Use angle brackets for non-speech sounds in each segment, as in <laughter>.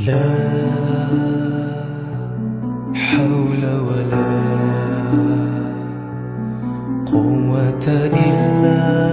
لا حول ولا قوة إلا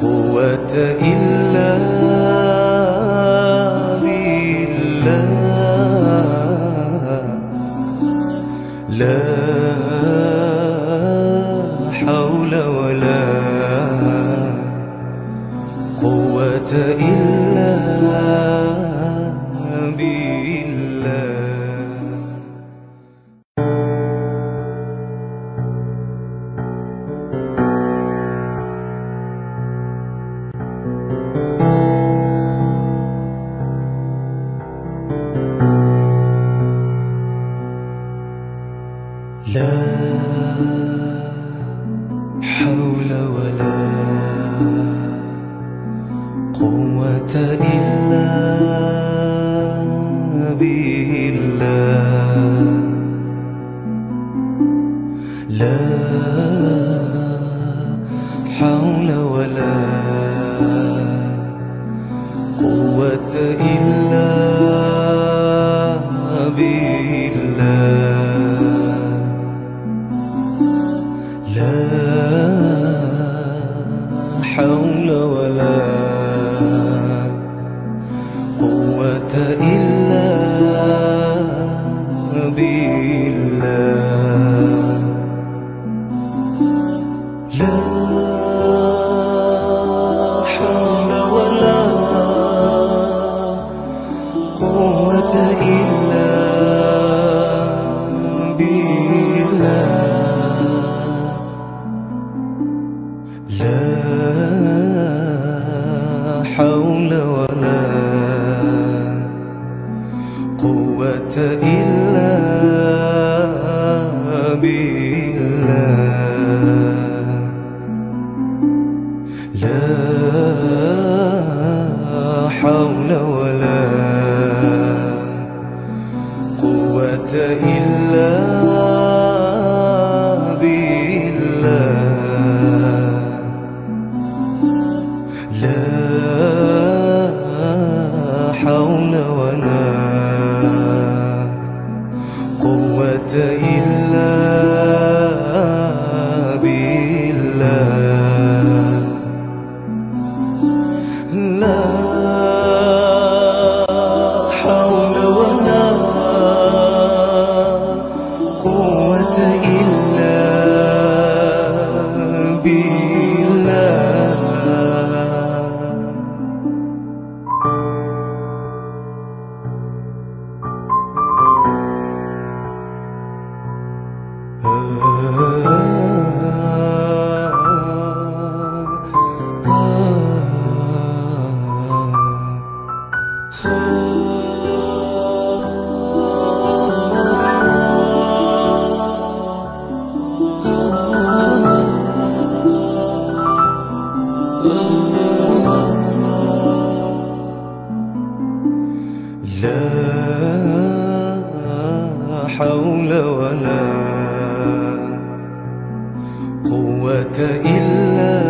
قوة إلا حول ولا قوة إلا بالله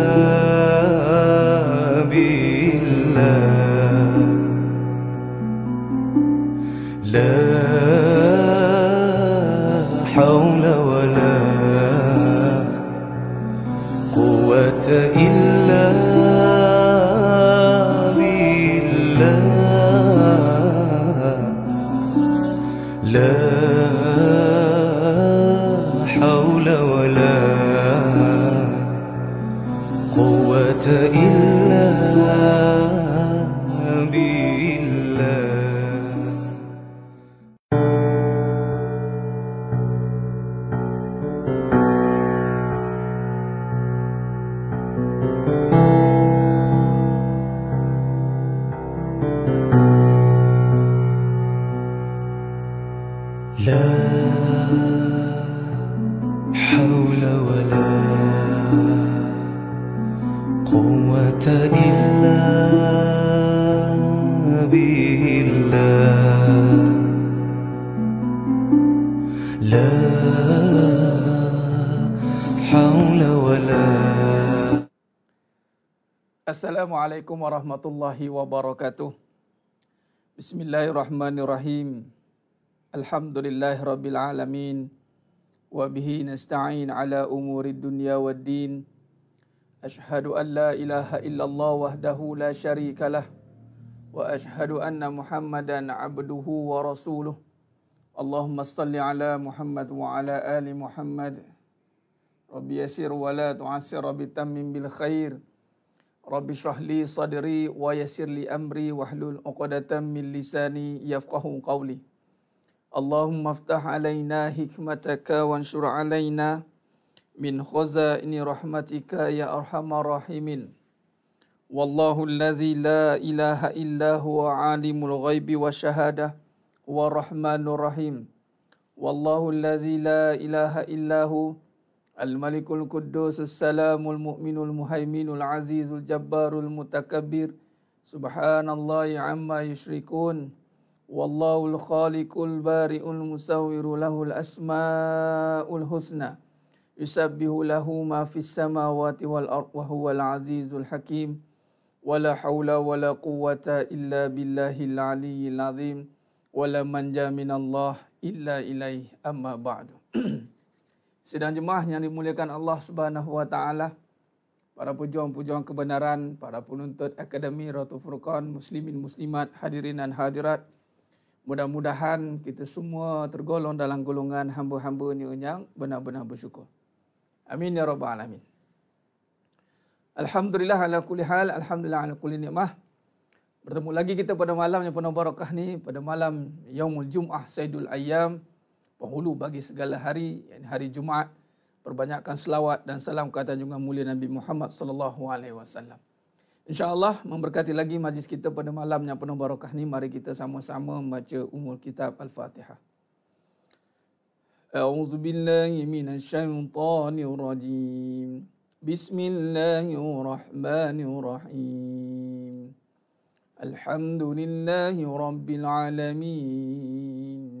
Assalamualaikum warahmatullahi wabarakatuh. Bismillahirrahmanirrahim. Alhamdulillahirabbil alamin. Wa bihi nasta'in ala umuri dunya waddin. Ashhadu an la ilaha illallah wahdahu la syarika lah. Wa ashhadu anna Muhammadan abduhu wa rasuluh. Allahumma salli ala Muhammad wa ala ali Muhammad. Rabbi yasir wa la tu'assir bi tammin bil khair. Rabbi shrah li sadri wa yassir li amri wahlul 'uqdatam min lisani yafqahu qawli. Allahumma aftah alaina hikmataka wanshur alaina min khazaini rahmatika ya arhamar rahimin. Wallahu allazi la ilaha illa huwa alimul ghaibi wa wa rahmanur rahim. Wallahu allazi la ilaha illa hu Al-Malikul Kudus, Assalamul Mu'minul Muhaiminul Azizul Jabbarul Mutakabbir. Subhanallah ya amma yushrikun. Wallahu al-Khaliqul Bari'ul Musawiru lahul al Asma'ul Husna. Yusabbihu lahu ma fi samawati wal ardh wa huwa al-Azizul Hakim. Wala hawla wala quwata illa billahi al-Aliyyil Azim. Wala manja minallah illa ilaih amma ba'du. <clears throat> Sidang jemaah yang dimuliakan Allah Subhanahu wa taala, para pejuang-pejuang kebenaran, para penuntut Akademi Ratu Furqan, muslimin muslimat, hadirin dan hadirat. Mudah-mudahan kita semua tergolong dalam golongan hamba-hamba yang benar-benar bersyukur. Amin ya rabbal alamin. Alhamdulillah ala kulli hal, alhamdulillah ala kulli nikmah. Bertemu lagi kita pada malam yang penuh barakah ni, pada malam Yaumul Jum'ah Saidul Ayyam, penghulu bagi segala hari, hari Jumaat. Perbanyakkan selawat dan salam ke atas junjungan mulia Nabi Muhammad sallallahu alaihi wasallam. Insya-Allah memberkati lagi majlis kita pada malam yang penuh barakah ni, mari kita sama-sama membaca umul kitab Al-Fatihah. A'udzu billahi minasyaitonir rajim. Bismillahirrahmanirrahim. Alhamdulillahi rabbil alamin.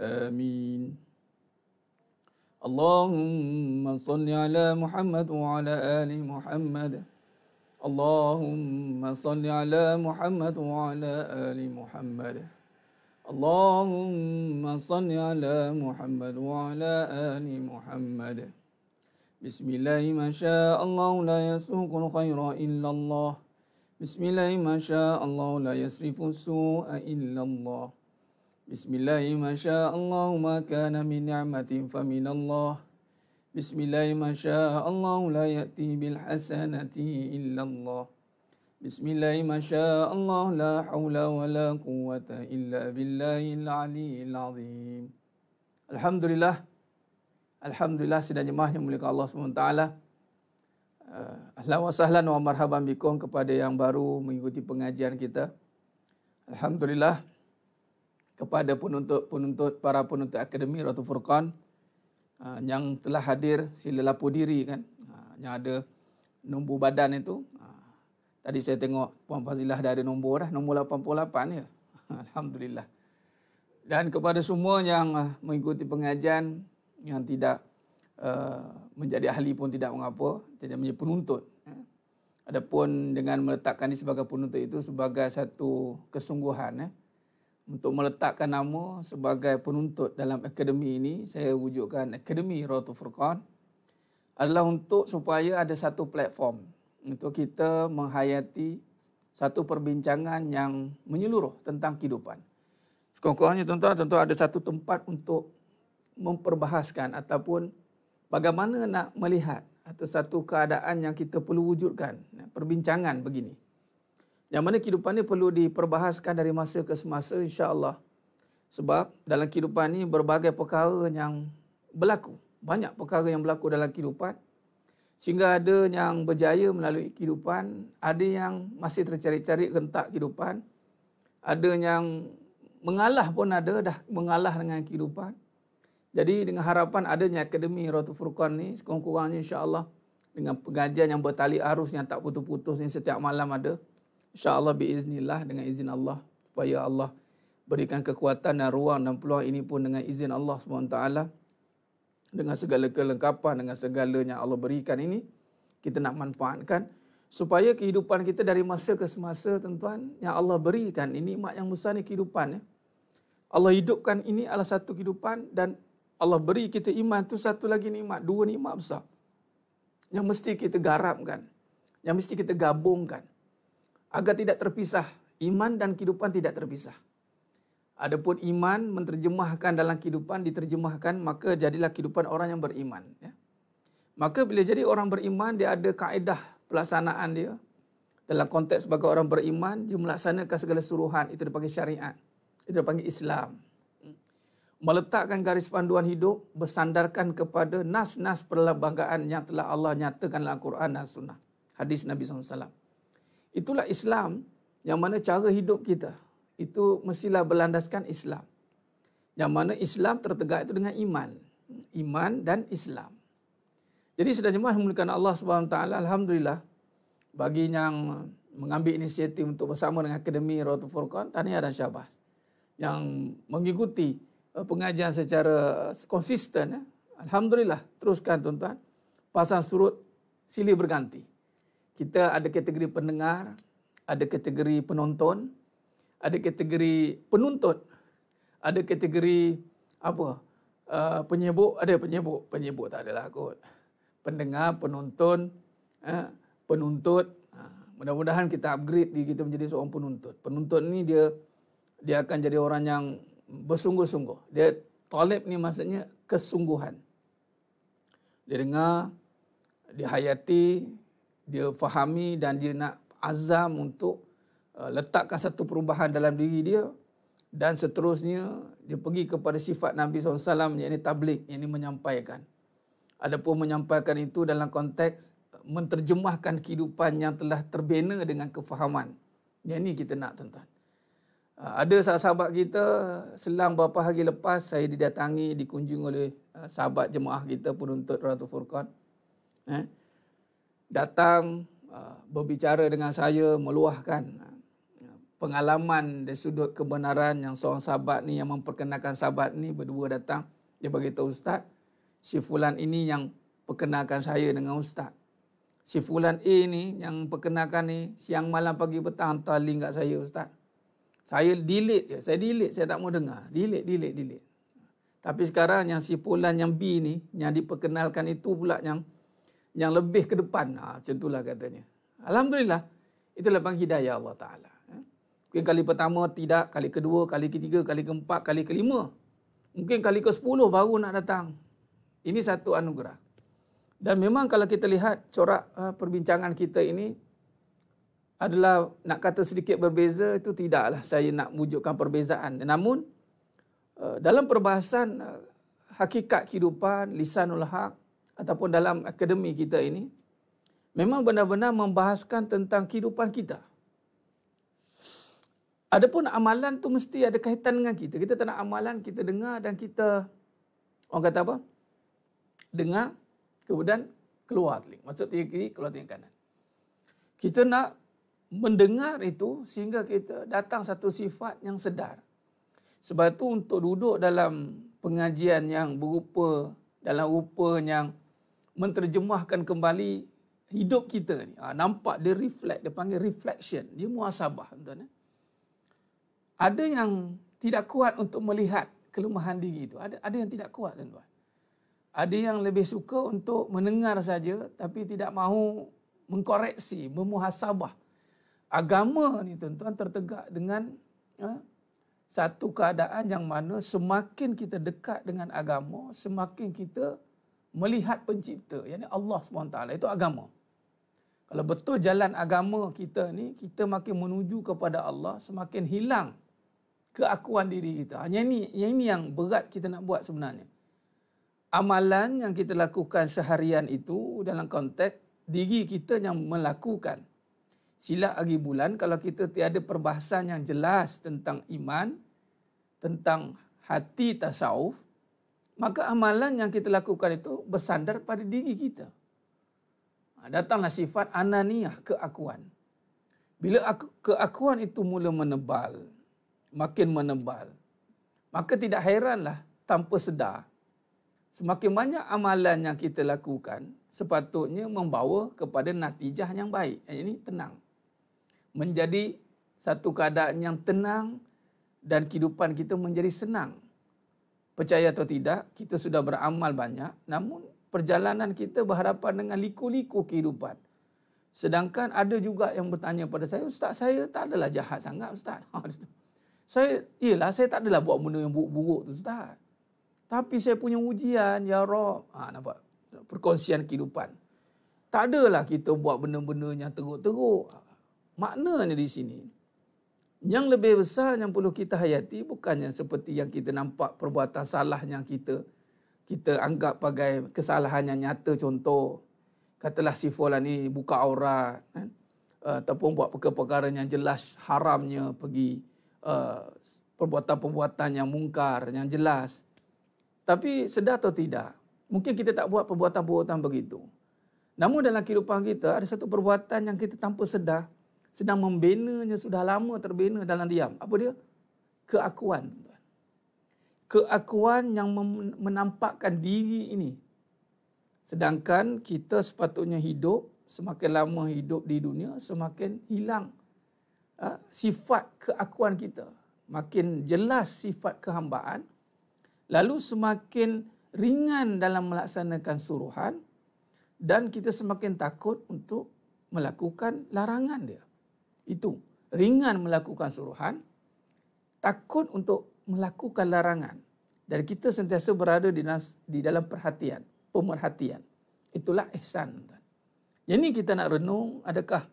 آمين. اللهم صل على محمد وعلى آل محمد. اللهم صل على محمد وعلى آل محمد. اللهم صل على محمد وعلى آل محمد. بسم الله ما شاء الله لا يسوق الخير إلا الله. بسم الله ما شاء الله لا يصرف السوء إلا الله. بسم الله ما شاء الله ما كان من نعمة فمن الله بسم الله ما شاء الله لا يأتي بالحسنة إلا الله بسم الله ما شاء الله لا حول ولا قوة إلا بالله العلي العظيم الحمد لله الحمد لله سيدنا جماعة ملك الله سبحانه وتعالى Alhamdulillah sahlan wa marhaban bikum kepada yang baru mengikuti pengajian kita. Alhamdulillah kepada penuntut-penuntut para penuntut Akademi Ratu Furqan uh, yang telah hadir sila lapor diri kan. Uh, yang ada nombor badan itu. Uh, tadi saya tengok Puan Fazilah dah ada nombor dah. Nombor 88 ya. <laughs> Alhamdulillah. Dan kepada semua yang mengikuti pengajian yang tidak uh, menjadi ahli pun tidak mengapa, tidak menjadi penuntut. Ya. Adapun dengan meletakkan ini sebagai penuntut itu sebagai satu kesungguhan ya. Untuk meletakkan nama sebagai penuntut dalam akademi ini, saya wujudkan Akademi Ratu Furqan adalah untuk supaya ada satu platform untuk kita menghayati satu perbincangan yang menyeluruh tentang kehidupan. Sekurang-kurangnya tuan-tuan, tentu ada satu tempat untuk memperbahaskan ataupun bagaimana nak melihat atau satu keadaan yang kita perlu wujudkan perbincangan begini. Yang mana kehidupan ini perlu diperbahaskan dari masa ke semasa insya-Allah. Sebab dalam kehidupan ini berbagai perkara yang berlaku. Banyak perkara yang berlaku dalam kehidupan. Sehingga ada yang berjaya melalui kehidupan, ada yang masih tercari-cari rentak kehidupan, ada yang mengalah pun ada, dah mengalah dengan kehidupan. Jadi dengan harapan adanya Akademi Ratu Furqan ni sekurang-kurangnya insya-Allah dengan pengajian yang bertali arus yang tak putus-putus ni setiap malam ada. Insya-Allah biiznillah dengan izin Allah supaya Allah berikan kekuatan dan ruang dan peluang ini pun dengan izin Allah SWT dengan segala kelengkapan dengan segalanya Allah berikan ini kita nak manfaatkan supaya kehidupan kita dari masa ke semasa tuan-tuan yang Allah berikan ini nikmat yang besar ni kehidupan ya. Allah hidupkan ini adalah satu kehidupan dan Allah beri kita iman tu satu lagi nikmat, dua nikmat besar. Yang mesti kita garapkan. Yang mesti kita gabungkan. Agar tidak terpisah. Iman dan kehidupan tidak terpisah. Adapun iman menterjemahkan dalam kehidupan, diterjemahkan, maka jadilah kehidupan orang yang beriman. Ya. Maka bila jadi orang beriman, dia ada kaedah pelaksanaan dia. Dalam konteks sebagai orang beriman, dia melaksanakan segala suruhan. Itu dipanggil syariat. Itu dipanggil Islam meletakkan garis panduan hidup bersandarkan kepada nas-nas perlembagaan yang telah Allah nyatakan dalam Al-Quran dan Sunnah. Hadis Nabi SAW. Itulah Islam yang mana cara hidup kita. Itu mestilah berlandaskan Islam. Yang mana Islam tertegak itu dengan iman. Iman dan Islam. Jadi sedang jemaah memulakan Allah SWT. Alhamdulillah. Bagi yang mengambil inisiatif untuk bersama dengan Akademi Ratu Furqan. Tahniah dan syabas. Yang mengikuti Eh, pengajian secara konsisten. Ya. Alhamdulillah, teruskan tuan-tuan. Pasang surut silih berganti. Kita ada kategori pendengar, ada kategori penonton, ada kategori penuntut, ada kategori apa? Uh, penyebuk, ada penyebuk. Penyebuk tak adalah kot. Pendengar, penonton, uh, penuntut. Uh, mudah-mudahan kita upgrade diri kita menjadi seorang penuntut. Penuntut ni dia dia akan jadi orang yang bersungguh-sungguh. Dia talib ni maksudnya kesungguhan. Dia dengar, dia hayati, dia fahami dan dia nak azam untuk uh, letakkan satu perubahan dalam diri dia dan seterusnya dia pergi kepada sifat Nabi SAW yang ini tablik, yang ini menyampaikan. Adapun menyampaikan itu dalam konteks menterjemahkan kehidupan yang telah terbina dengan kefahaman. Yang ini kita nak tuan-tuan. Ah, ada sahabat kita selang beberapa hari lepas saya didatangi dikunjung oleh ah, sahabat jemaah kita penuntut Ratu Furqan. Eh, datang ah, berbicara dengan saya meluahkan pengalaman dari sudut kebenaran yang seorang sahabat ni yang memperkenalkan sahabat ni berdua datang dia beritahu ustaz si fulan ini yang perkenalkan saya dengan ustaz. Si fulan A ni yang perkenalkan ni siang malam pagi petang hantar link kat saya ustaz. Saya delete je. Saya delete. Saya tak mau dengar. Delete, delete, delete. Tapi sekarang yang si Pulan yang B ni, yang diperkenalkan itu pula yang yang lebih ke depan. Ha, macam itulah katanya. Alhamdulillah. Itulah bang hidayah Allah Ta'ala. Ha. Mungkin kali pertama tidak, kali kedua, kali ketiga, kali keempat, kali kelima. Mungkin kali ke sepuluh baru nak datang. Ini satu anugerah. Dan memang kalau kita lihat corak uh, perbincangan kita ini, adalah nak kata sedikit berbeza itu tidaklah saya nak wujudkan perbezaan. Namun uh, dalam perbahasan uh, hakikat kehidupan, lisanul haq ataupun dalam akademi kita ini memang benar-benar membahaskan tentang kehidupan kita. Adapun amalan tu mesti ada kaitan dengan kita. Kita tak nak amalan, kita dengar dan kita orang kata apa? Dengar, kemudian keluar telinga. Masuk telinga kiri, keluar telinga kanan. Kita nak mendengar itu sehingga kita datang satu sifat yang sedar. Sebab itu untuk duduk dalam pengajian yang berupa dalam rupa yang menterjemahkan kembali hidup kita ni. Ha, nampak dia reflect, dia panggil reflection. Dia muasabah. Tuan, eh? Ada yang tidak kuat untuk melihat kelemahan diri itu. Ada ada yang tidak kuat tuan-tuan. Ada yang lebih suka untuk mendengar saja tapi tidak mahu mengkoreksi, memuhasabah. Agama ni tuan-tuan tertegak dengan ha, satu keadaan yang mana semakin kita dekat dengan agama, semakin kita melihat pencipta, yakni Allah SWT. Itu agama. Kalau betul jalan agama kita ni, kita makin menuju kepada Allah, semakin hilang keakuan diri kita. Hanya ini, yang ini yang berat kita nak buat sebenarnya. Amalan yang kita lakukan seharian itu dalam konteks diri kita yang melakukan. Sila hari bulan, kalau kita tiada perbahasan yang jelas tentang iman, tentang hati tasawuf, maka amalan yang kita lakukan itu bersandar pada diri kita. Ha, datanglah sifat ananiyah, keakuan. Bila keakuan itu mula menebal, makin menebal, maka tidak heranlah tanpa sedar, semakin banyak amalan yang kita lakukan, sepatutnya membawa kepada natijah yang baik. Ini tenang. Menjadi satu keadaan yang tenang dan kehidupan kita menjadi senang. Percaya atau tidak, kita sudah beramal banyak, namun perjalanan kita berhadapan dengan liku-liku kehidupan. Sedangkan ada juga yang bertanya pada saya, Ustaz saya tak adalah jahat sangat Ustaz. <laughs> Ha, saya, iyalah saya tak adalah buat benda yang buruk-buruk tu Ustaz. Tapi saya punya ujian, Ya Rob. Ha, nampak? Perkongsian kehidupan. Tak adalah kita buat benda-benda yang teruk-teruk. Maknanya di sini, yang lebih besar yang perlu kita hayati bukannya seperti yang kita nampak perbuatan salah yang kita. Kita anggap sebagai kesalahan yang nyata. Contoh katalah si fulan ni buka aurat kan? Uh, ataupun buat perkara-perkara yang jelas haramnya pergi uh, perbuatan-perbuatan yang mungkar yang jelas. Tapi sedar atau tidak mungkin kita tak buat perbuatan-perbuatan begitu. Namun dalam kehidupan kita ada satu perbuatan yang kita tanpa sedar sedang membinanya sudah lama terbina dalam diam apa dia keakuan keakuan yang menampakkan diri ini. Sedangkan kita sepatutnya hidup, semakin lama hidup di dunia, semakin hilang uh, sifat keakuan kita. Makin jelas sifat kehambaan, lalu semakin ringan dalam melaksanakan suruhan dan kita semakin takut untuk melakukan larangan dia. Itu, ringan melakukan suruhan, takut untuk melakukan larangan dan kita sentiasa berada di, di dalam perhatian, pemerhatian. Itulah ihsan. Jadi kita nak renung, adakah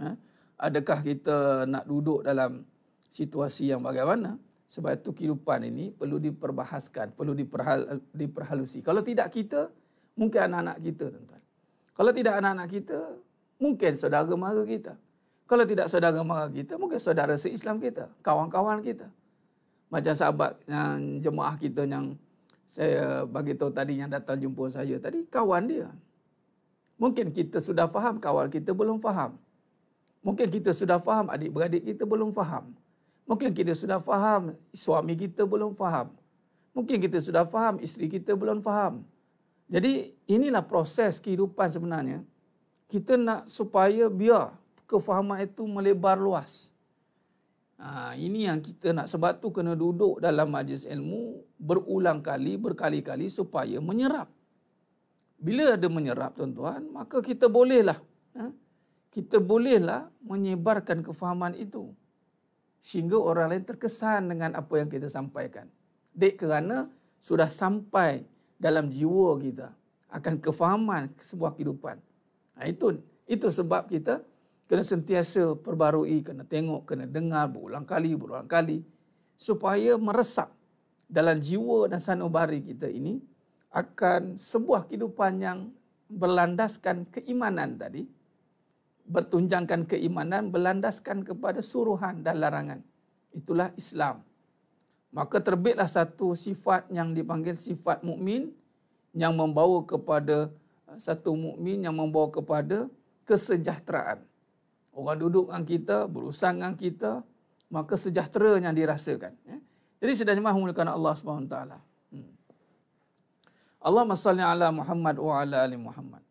ha, adakah kita nak duduk dalam situasi yang bagaimana? Sebab itu kehidupan ini perlu diperbahaskan, perlu diperhal, diperhalusi. Kalau tidak kita, mungkin anak-anak kita, tuan-tuan. Kalau tidak anak-anak kita, mungkin saudara mara kita. Kalau tidak saudara mara kita, mungkin saudara se-Islam kita, kawan-kawan kita macam sahabat yang jemaah kita yang saya bagi tahu tadi yang datang jumpa saya tadi kawan dia. Mungkin kita sudah faham kawan kita belum faham. Mungkin kita sudah faham adik-beradik kita belum faham. Mungkin kita sudah faham suami kita belum faham. Mungkin kita sudah faham isteri kita belum faham. Jadi inilah proses kehidupan sebenarnya. Kita nak supaya biar kefahaman itu melebar luas. Ha, ini yang kita nak sebab tu kena duduk dalam majlis ilmu berulang kali, berkali-kali supaya menyerap. Bila ada menyerap tuan-tuan, maka kita bolehlah ha, kita bolehlah menyebarkan kefahaman itu sehingga orang lain terkesan dengan apa yang kita sampaikan. Dek kerana sudah sampai dalam jiwa kita akan kefahaman sebuah kehidupan. Ha, itu itu sebab kita kena sentiasa perbarui, kena tengok, kena dengar berulang kali, berulang kali supaya meresap dalam jiwa dan sanubari kita ini akan sebuah kehidupan yang berlandaskan keimanan tadi, bertunjangkan keimanan, berlandaskan kepada suruhan dan larangan. Itulah Islam. Maka terbitlah satu sifat yang dipanggil sifat mukmin yang membawa kepada satu mukmin yang membawa kepada kesejahteraan. Orang duduk dengan kita, berusaha dengan kita, maka sejahtera yang dirasakan. Ya. Jadi sedang jemaah memulakan Allah SWT. Allah masalli ala Muhammad wa ala ali Muhammad.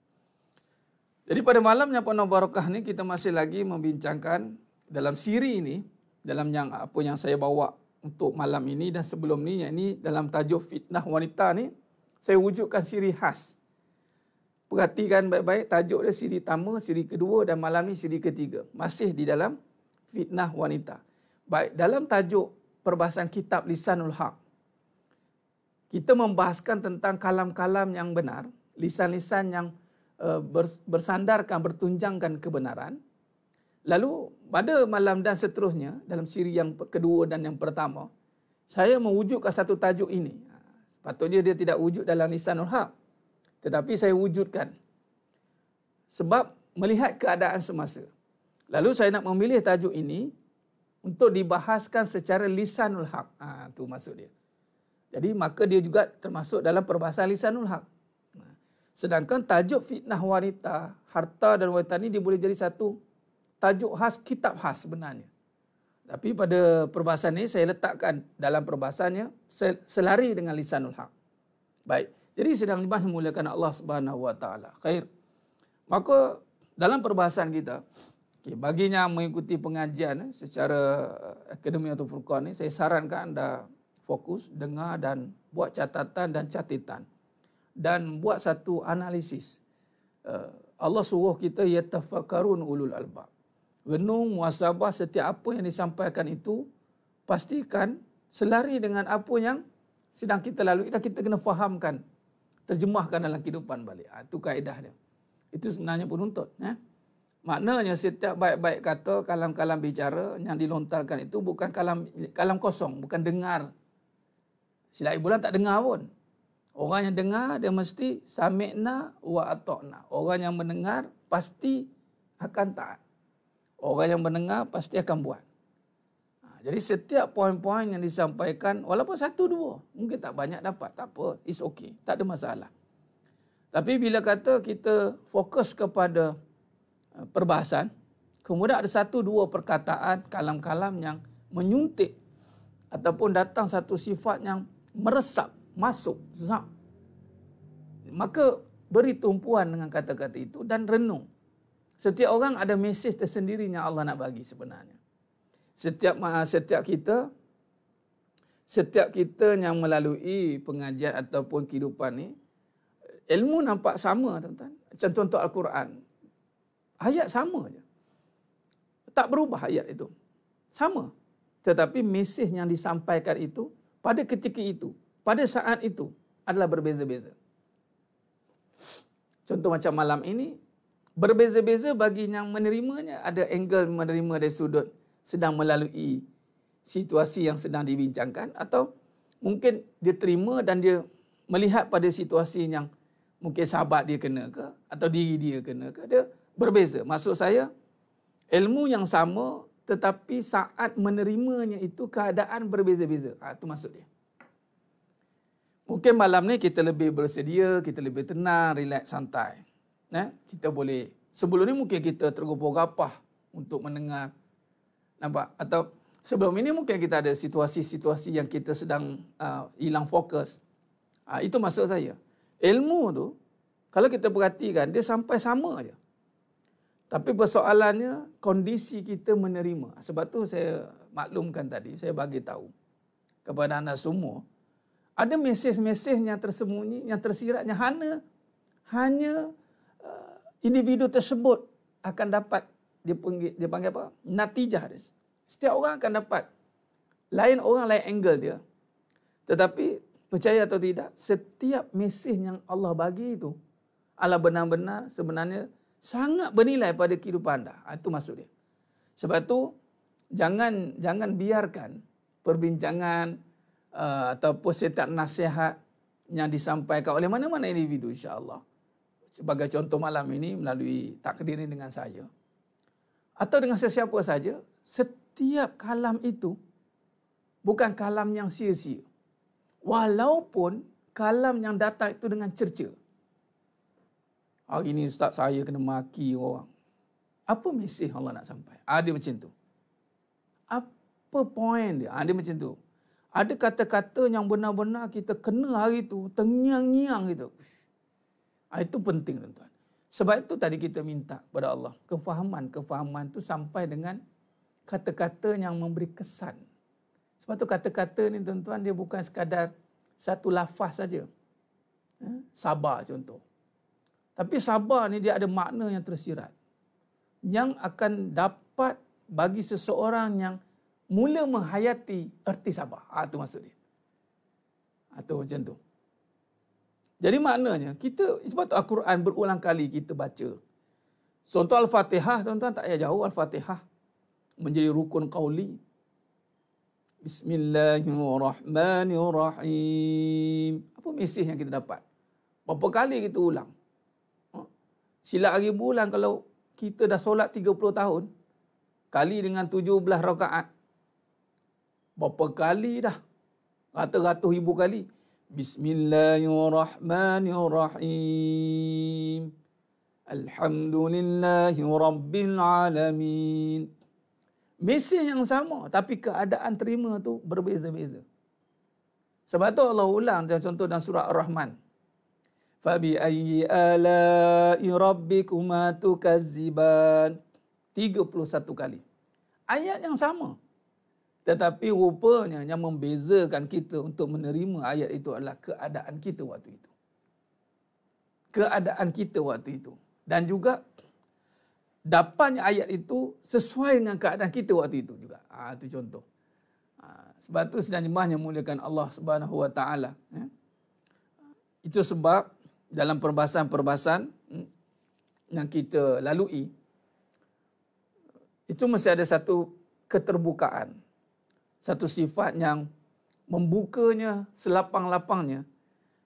Jadi pada malamnya penuh barakah ni kita masih lagi membincangkan dalam siri ini, dalam yang apa yang saya bawa untuk malam ini dan sebelum ni, yang ini dalam tajuk fitnah wanita ni, saya wujudkan siri khas. Perhatikan baik-baik tajuk dia siri pertama, siri kedua dan malam ni siri ketiga. Masih di dalam fitnah wanita. Baik, dalam tajuk perbahasan kitab Lisanul Haq, kita membahaskan tentang kalam-kalam yang benar, lisan-lisan yang uh, bersandarkan, bertunjangkan kebenaran. Lalu pada malam dan seterusnya, dalam siri yang kedua dan yang pertama, saya mewujudkan satu tajuk ini. Sepatutnya dia tidak wujud dalam Lisanul Haq. Tetapi saya wujudkan. Sebab melihat keadaan semasa. Lalu saya nak memilih tajuk ini untuk dibahaskan secara lisanul haq. Ha, tu maksud dia. Jadi maka dia juga termasuk dalam perbahasan lisanul haq. Ha, sedangkan tajuk fitnah wanita, harta dan wanita ini dia boleh jadi satu tajuk khas, kitab khas sebenarnya. Tapi pada perbahasan ini saya letakkan dalam perbahasannya selari dengan lisanul haq. Baik. Jadi sedang dibahas memuliakan Allah Subhanahu Wa Taala. Khair. Maka dalam perbahasan kita, Okay, baginya mengikuti pengajian eh, secara eh, akademi atau furqan ni, saya sarankan anda fokus, dengar dan buat catatan dan catatan. Dan buat satu analisis. Eh, Allah suruh kita yatafakkarun ulul albab. Renung, muasabah setiap apa yang disampaikan itu, pastikan selari dengan apa yang sedang kita lalui dan kita kena fahamkan. Terjemahkan dalam kehidupan balik. Itu ah, kaedah dia. Itu sebenarnya penuntut. Eh? Maknanya setiap baik-baik kata, kalam-kalam bicara yang dilontarkan itu bukan kalam kalam kosong, bukan dengar. Silap bulan tak dengar pun. Orang yang dengar dia mesti sami'na wa ata'na. Orang yang mendengar pasti akan taat. Orang yang mendengar pasti akan buat. Jadi setiap poin-poin yang disampaikan, walaupun satu dua, mungkin tak banyak dapat, tak apa, it's okay, tak ada masalah. Tapi bila kata kita fokus kepada Uh, perbahasan, kemudian ada satu dua perkataan kalam-kalam yang menyuntik ataupun datang satu sifat yang meresap, masuk, zap. Maka beri tumpuan dengan kata-kata itu dan renung. Setiap orang ada mesej tersendiri yang Allah nak bagi sebenarnya. Setiap setiap kita setiap kita yang melalui pengajian ataupun kehidupan ni ilmu nampak sama tuan-tuan. Macam contoh Al-Quran. Ayat sama je. Tak berubah ayat itu. Sama. Tetapi mesej yang disampaikan itu pada ketika itu, pada saat itu adalah berbeza-beza. Contoh macam malam ini, berbeza-beza bagi yang menerimanya ada angle menerima dari sudut sedang melalui situasi yang sedang dibincangkan atau mungkin dia terima dan dia melihat pada situasi yang mungkin sahabat dia kena ke atau diri dia kena ke dia berbeza. Maksud saya, ilmu yang sama tetapi saat menerimanya itu keadaan berbeza-beza. Ha, itu maksud dia. Mungkin malam ni kita lebih bersedia, kita lebih tenang, relax, santai. Eh? Kita boleh, sebelum ni mungkin kita tergopoh-gapah untuk mendengar. Nampak? Atau sebelum ini mungkin kita ada situasi-situasi yang kita sedang uh, hilang fokus. Uh, itu maksud saya. Ilmu tu, kalau kita perhatikan, dia sampai sama aja. Tapi persoalannya kondisi kita menerima. Sebab tu saya maklumkan tadi, saya bagi tahu kepada anda semua. Ada mesej-mesej yang tersembunyi, yang tersirat, yang hanya, hanya uh, individu tersebut akan dapat dia panggil, dia panggil apa? Natijah dia. Setiap orang akan dapat. Lain orang, lain angle dia. Tetapi percaya atau tidak, setiap mesej yang Allah bagi itu adalah benar-benar sebenarnya sangat bernilai pada kehidupan anda. Ha, itu maksud dia. Sebab tu jangan jangan biarkan perbincangan uh, ataupun setiap nasihat yang disampaikan oleh mana-mana individu insya-Allah. Sebagai contoh malam ini melalui takdir ini dengan saya. Atau dengan sesiapa saja, setiap kalam itu bukan kalam yang sia-sia. Walaupun kalam yang datang itu dengan cerca. Hari ini ustaz saya kena maki orang. Apa mesej Allah nak sampai? Ada ah, macam tu. Apa poin dia? Ada ah, macam tu. Ada kata-kata yang benar-benar kita kena hari itu, tengiang-ngiang gitu. Ah, itu penting tuan-tuan. Sebab itu tadi kita minta kepada Allah, kefahaman-kefahaman itu sampai dengan kata-kata yang memberi kesan. Sebab itu kata-kata ni tuan-tuan dia bukan sekadar satu lafaz saja. Eh, sabar contoh. Tapi sabar ni dia ada makna yang tersirat. Yang akan dapat bagi seseorang yang mula menghayati erti sabar. Ha, itu maksud dia. Atau ha, macam tu. Jadi maknanya, kita sebab tu Al-Quran berulang kali kita baca. Contoh Al-Fatihah, tuan-tuan tak payah jauh Al-Fatihah. Menjadi rukun qawli. Bismillahirrahmanirrahim. Apa mesej yang kita dapat? Berapa kali kita ulang? Ha? Sila hari bulan kalau kita dah solat 30 tahun, kali dengan 17 rakaat, berapa kali dah? Ratus-ratus ribu kali. Bismillahirrahmanirrahim. Alhamdulillahi Rabbil Alamin. Mesej yang sama tapi keadaan terima tu berbeza-beza. Sebab tu Allah ulang contoh dalam surah Ar-Rahman. Fabi ayyi ala'i rabbikuma tukazziban. 31 kali. Ayat yang sama. Tetapi rupanya yang membezakan kita untuk menerima ayat itu adalah keadaan kita waktu itu. Keadaan kita waktu itu. Dan juga dapatnya ayat itu sesuai dengan keadaan kita waktu itu juga. Ha, itu contoh. Ha, sebab itu sedang jemahnya muliakan Allah Subhanahu Wa Taala. Ya. Itu sebab dalam perbahasan-perbahasan hmm, yang kita lalui, itu mesti ada satu keterbukaan satu sifat yang membukanya selapang-lapangnya.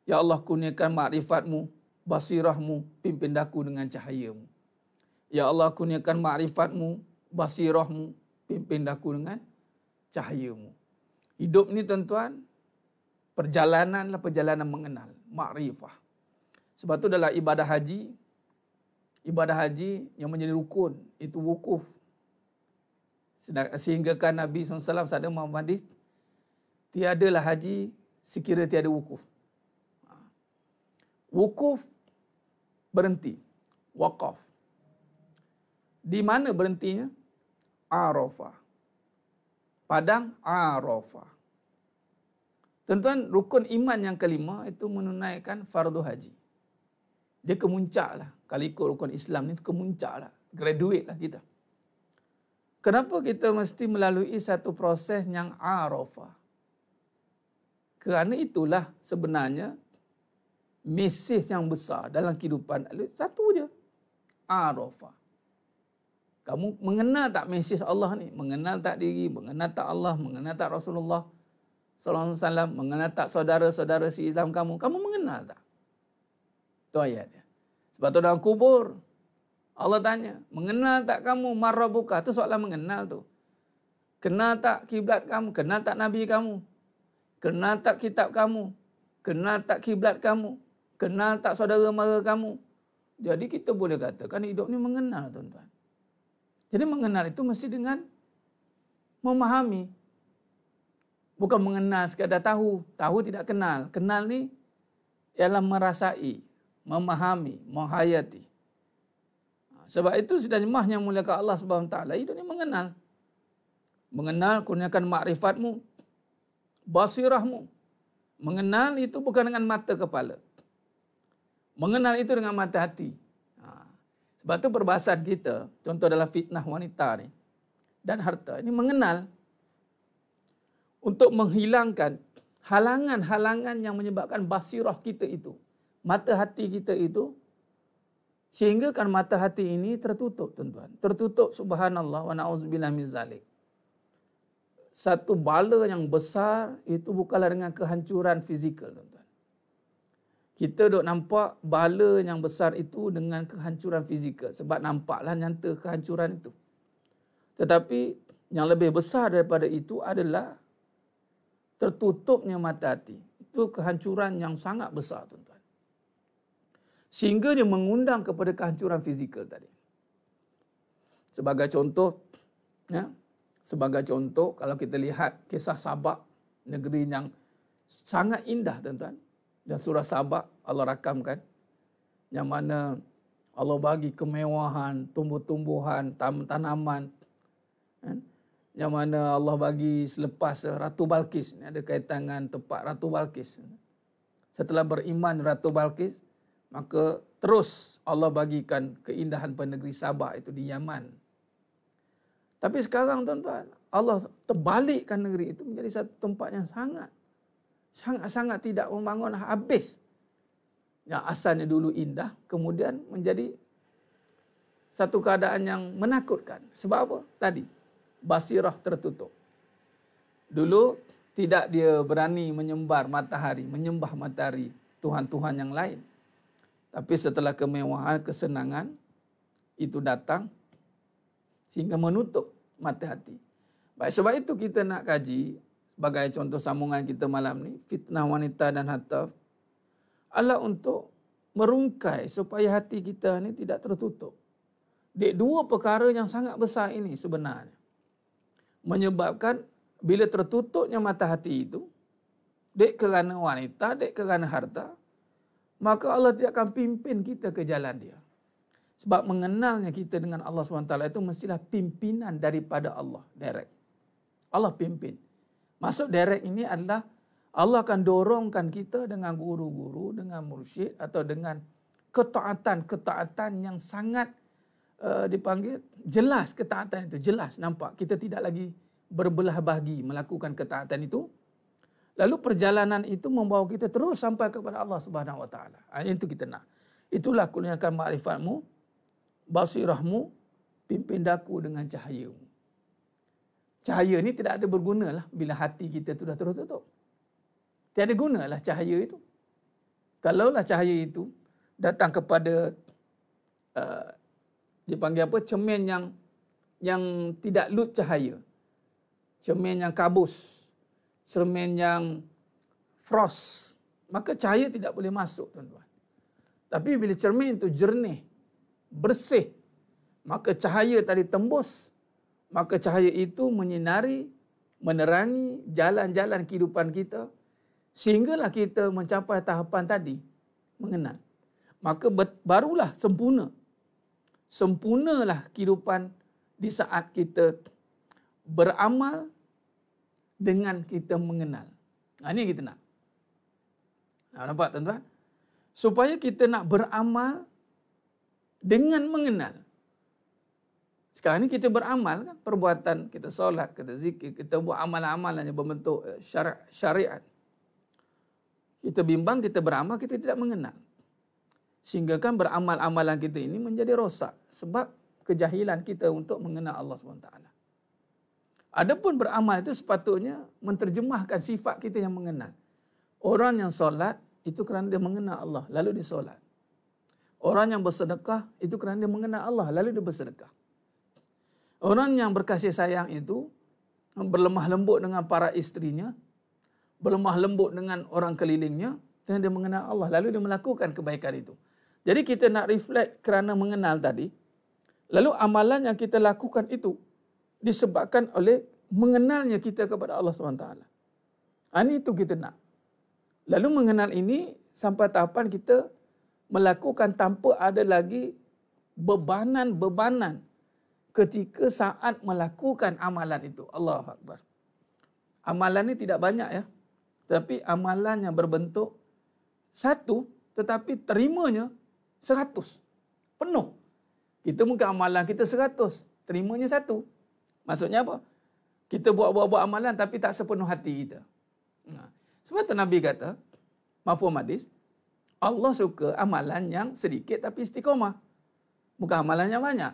Ya Allah kurniakan makrifatmu, basirahmu, pimpin daku dengan cahayamu. Ya Allah kurniakan makrifatmu, basirahmu, pimpin daku dengan cahayamu. Hidup ni tuan-tuan, perjalananlah perjalanan mengenal, makrifah. Sebab tu dalam ibadah haji, ibadah haji yang menjadi rukun, itu wukuf sehingga kan Nabi SAW sadar Muhammad hadis tiadalah haji sekira tiada wukuf. Ha. Wukuf berhenti. Waqaf. Di mana berhentinya? Arafah. Padang Arafah. Tuan-tuan, rukun iman yang kelima itu menunaikan fardu haji. Dia kemuncak lah. Kalau ikut rukun Islam ni, kemuncak lah. Graduate lah kita. Kenapa kita mesti melalui satu proses yang arafah? Kerana itulah sebenarnya mesej yang besar dalam kehidupan. Satu je. Arafah. Kamu mengenal tak mesej Allah ni? Mengenal tak diri? Mengenal tak Allah? Mengenal tak Rasulullah? Sallallahu Alaihi Wasallam? Mengenal tak saudara-saudara si Islam kamu? Kamu mengenal tak? Itu ayat dia. Sebab tu dalam kubur, Allah tanya, mengenal tak kamu marabuka? Itu soalan mengenal tu. Kenal tak kiblat kamu? Kenal tak nabi kamu? Kenal tak kitab kamu? Kenal tak kiblat kamu? Kenal tak saudara mara kamu? Jadi kita boleh katakan hidup ni mengenal tuan-tuan. Jadi mengenal itu mesti dengan memahami. Bukan mengenal sekadar tahu. Tahu tidak kenal. Kenal ni ialah merasai, memahami, menghayati. Sebab itu sedang mahnya mulia Allah Subhanahu taala itu ni mengenal. Mengenal kurniakan makrifatmu, basirahmu. Mengenal itu bukan dengan mata kepala. Mengenal itu dengan mata hati. Ha. Sebab itu perbahasan kita, contoh adalah fitnah wanita ni dan harta. Ini mengenal untuk menghilangkan halangan-halangan yang menyebabkan basirah kita itu, mata hati kita itu Sehingga kan mata hati ini tertutup tuan-tuan. Tertutup subhanallah wa na'udzubillah min zalik. satu bala yang besar itu bukanlah dengan kehancuran fizikal tuan-tuan. Kita dok nampak bala yang besar itu dengan kehancuran fizikal sebab nampaklah nyata kehancuran itu. Tetapi yang lebih besar daripada itu adalah tertutupnya mata hati. Itu kehancuran yang sangat besar tuan-tuan. Sehingga dia mengundang kepada kehancuran fizikal tadi. Sebagai contoh, ya, Sebagai contoh, kalau kita lihat kisah Sabak, negeri yang sangat indah tuan-tuan. Dan surah Sabak Allah rakamkan. Yang mana Allah bagi kemewahan, tumbuh-tumbuhan, tanaman. Kan? Yang mana Allah bagi selepas Ratu Balkis. Ini ada kaitan dengan tempat Ratu Balkis. Setelah beriman Ratu Balkis, maka terus Allah bagikan keindahan penegeri Sabak itu di Yaman. Tapi sekarang tuan-tuan, Allah terbalikkan negeri itu menjadi satu tempat yang sangat sangat-sangat tidak membangun habis. Yang asalnya dulu indah, kemudian menjadi satu keadaan yang menakutkan. Sebab apa? Tadi, basirah tertutup. Dulu tidak dia berani menyembar matahari, menyembah matahari Tuhan-Tuhan yang lain. Tapi setelah kemewahan, kesenangan itu datang, sehingga menutup mata hati. Baik sebab itu kita nak kaji sebagai contoh sambungan kita malam ni fitnah wanita dan hataf adalah untuk merungkai supaya hati kita ni tidak tertutup. Dek dua perkara yang sangat besar ini sebenarnya menyebabkan bila tertutupnya mata hati itu dek kerana wanita, dek kerana harta, maka Allah tidak akan pimpin kita ke jalan dia. Sebab mengenalnya kita dengan Allah SWT itu mestilah pimpinan daripada Allah. Direct. Allah pimpin. Masuk direct ini adalah Allah akan dorongkan kita dengan guru-guru, dengan mursyid atau dengan ketaatan-ketaatan yang sangat uh, dipanggil jelas ketaatan itu. Jelas nampak. Kita tidak lagi berbelah bagi melakukan ketaatan itu. Lalu perjalanan itu membawa kita terus sampai kepada Allah Subhanahu Wa Taala. Ah, itu kita nak. Itulah kurniakan makrifatmu basirahmu pimpin daku dengan cahayamu. Cahaya ni tidak ada berguna lah bila hati kita tu dah tertutup. Tiada gunalah cahaya itu. Kalaulah cahaya itu datang kepada uh, dipanggil apa cermin yang yang tidak lut cahaya. Cermin yang kabus. Cermin yang frost. Maka cahaya tidak boleh masuk tuan-tuan. Tapi bila cermin itu jernih, bersih maka cahaya tadi tembus maka cahaya itu menyinari menerangi jalan-jalan kehidupan kita sehinggalah kita mencapai tahapan tadi mengenal maka barulah sempurna sempurnalah kehidupan di saat kita beramal dengan kita mengenal. Ha, ini kita nak. Ha, nampak tuan-tuan? Supaya kita nak beramal dengan mengenal. Sekarang ni kita beramal kan perbuatan kita solat, kita zikir, kita buat amalan-amalan yang berbentuk eh, syariat. Kita bimbang, kita beramal, kita tidak mengenal. Sehingga kan beramal-amalan kita ini menjadi rosak sebab kejahilan kita untuk mengenal Allah SWT. Adapun beramal itu sepatutnya menterjemahkan sifat kita yang mengenal. Orang yang solat itu kerana dia mengenal Allah lalu dia solat. Orang yang bersedekah itu kerana dia mengenal Allah lalu dia bersedekah. Orang yang berkasih sayang itu berlemah lembut dengan para istrinya, berlemah lembut dengan orang kelilingnya dan dia mengenal Allah lalu dia melakukan kebaikan itu. Jadi kita nak reflect kerana mengenal tadi. Lalu amalan yang kita lakukan itu disebabkan oleh mengenalnya kita kepada Allah SWT. Ini itu kita nak. Lalu mengenal ini sampai tahapan kita melakukan tanpa ada lagi bebanan-bebanan ketika saat melakukan amalan itu. Allah Akbar. Amalan ini tidak banyak ya. Tapi amalan yang berbentuk satu tetapi terimanya seratus. Penuh. Kita mungkin amalan kita seratus. Terimanya satu. Maksudnya apa? Kita buat-buat amalan tapi tak sepenuh hati kita. Nah, sebab tu Nabi kata, Mafhum hadis, Allah suka amalan yang sedikit tapi istiqomah. Bukan amalan yang banyak.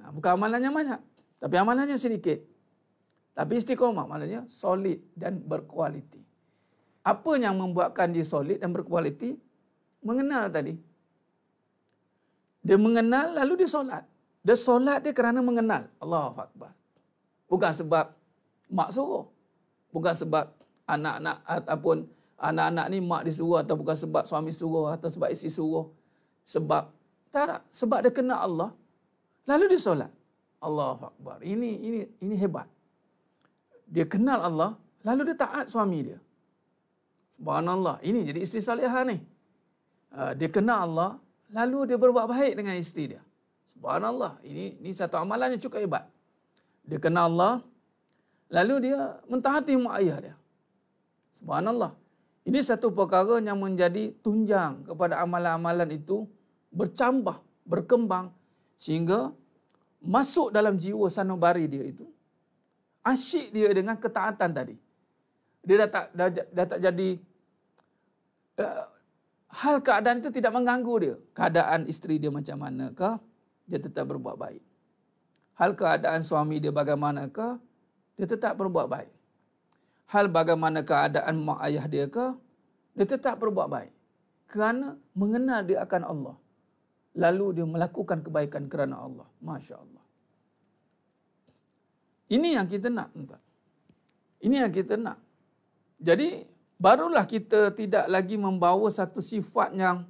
Ha, bukan amalan yang banyak. Tapi amalan yang sedikit. Tapi istiqomah maknanya solid dan berkualiti. Apa yang membuatkan dia solid dan berkualiti? Mengenal tadi. Dia mengenal lalu dia solat. Dia solat dia kerana mengenal. Allah Akbar. Bukan sebab mak suruh. Bukan sebab anak-anak ataupun anak-anak ni mak disuruh atau bukan sebab suami suruh atau sebab isteri suruh. Sebab tak tak. Sebab dia kenal Allah. Lalu dia solat. Allah Akbar. Ini ini ini hebat. Dia kenal Allah, lalu dia taat suami dia. Subhanallah. Ini jadi isteri salihah ni. Ah, dia kenal Allah, lalu dia berbuat baik dengan isteri dia. Subhanallah. Ini ini satu amalan yang cukup hebat. Dia kenal Allah, lalu dia mentaati mak ayah dia. Subhanallah. Ini satu perkara yang menjadi tunjang kepada amalan-amalan itu bercambah, berkembang sehingga masuk dalam jiwa sanubari dia itu. Asyik dia dengan ketaatan tadi. Dia dah tak, dah, dah tak jadi uh, hal keadaan itu tidak mengganggu dia. Keadaan isteri dia macam manakah, dia tetap berbuat baik. Hal keadaan suami dia bagaimanakah, dia tetap berbuat baik. Hal bagaimana keadaan mak ayah dia ke, dia tetap berbuat baik. Kerana mengenal dia akan Allah. Lalu dia melakukan kebaikan kerana Allah. Masya Allah. Ini yang kita nak. Ini yang kita nak. Jadi, barulah kita tidak lagi membawa satu sifat yang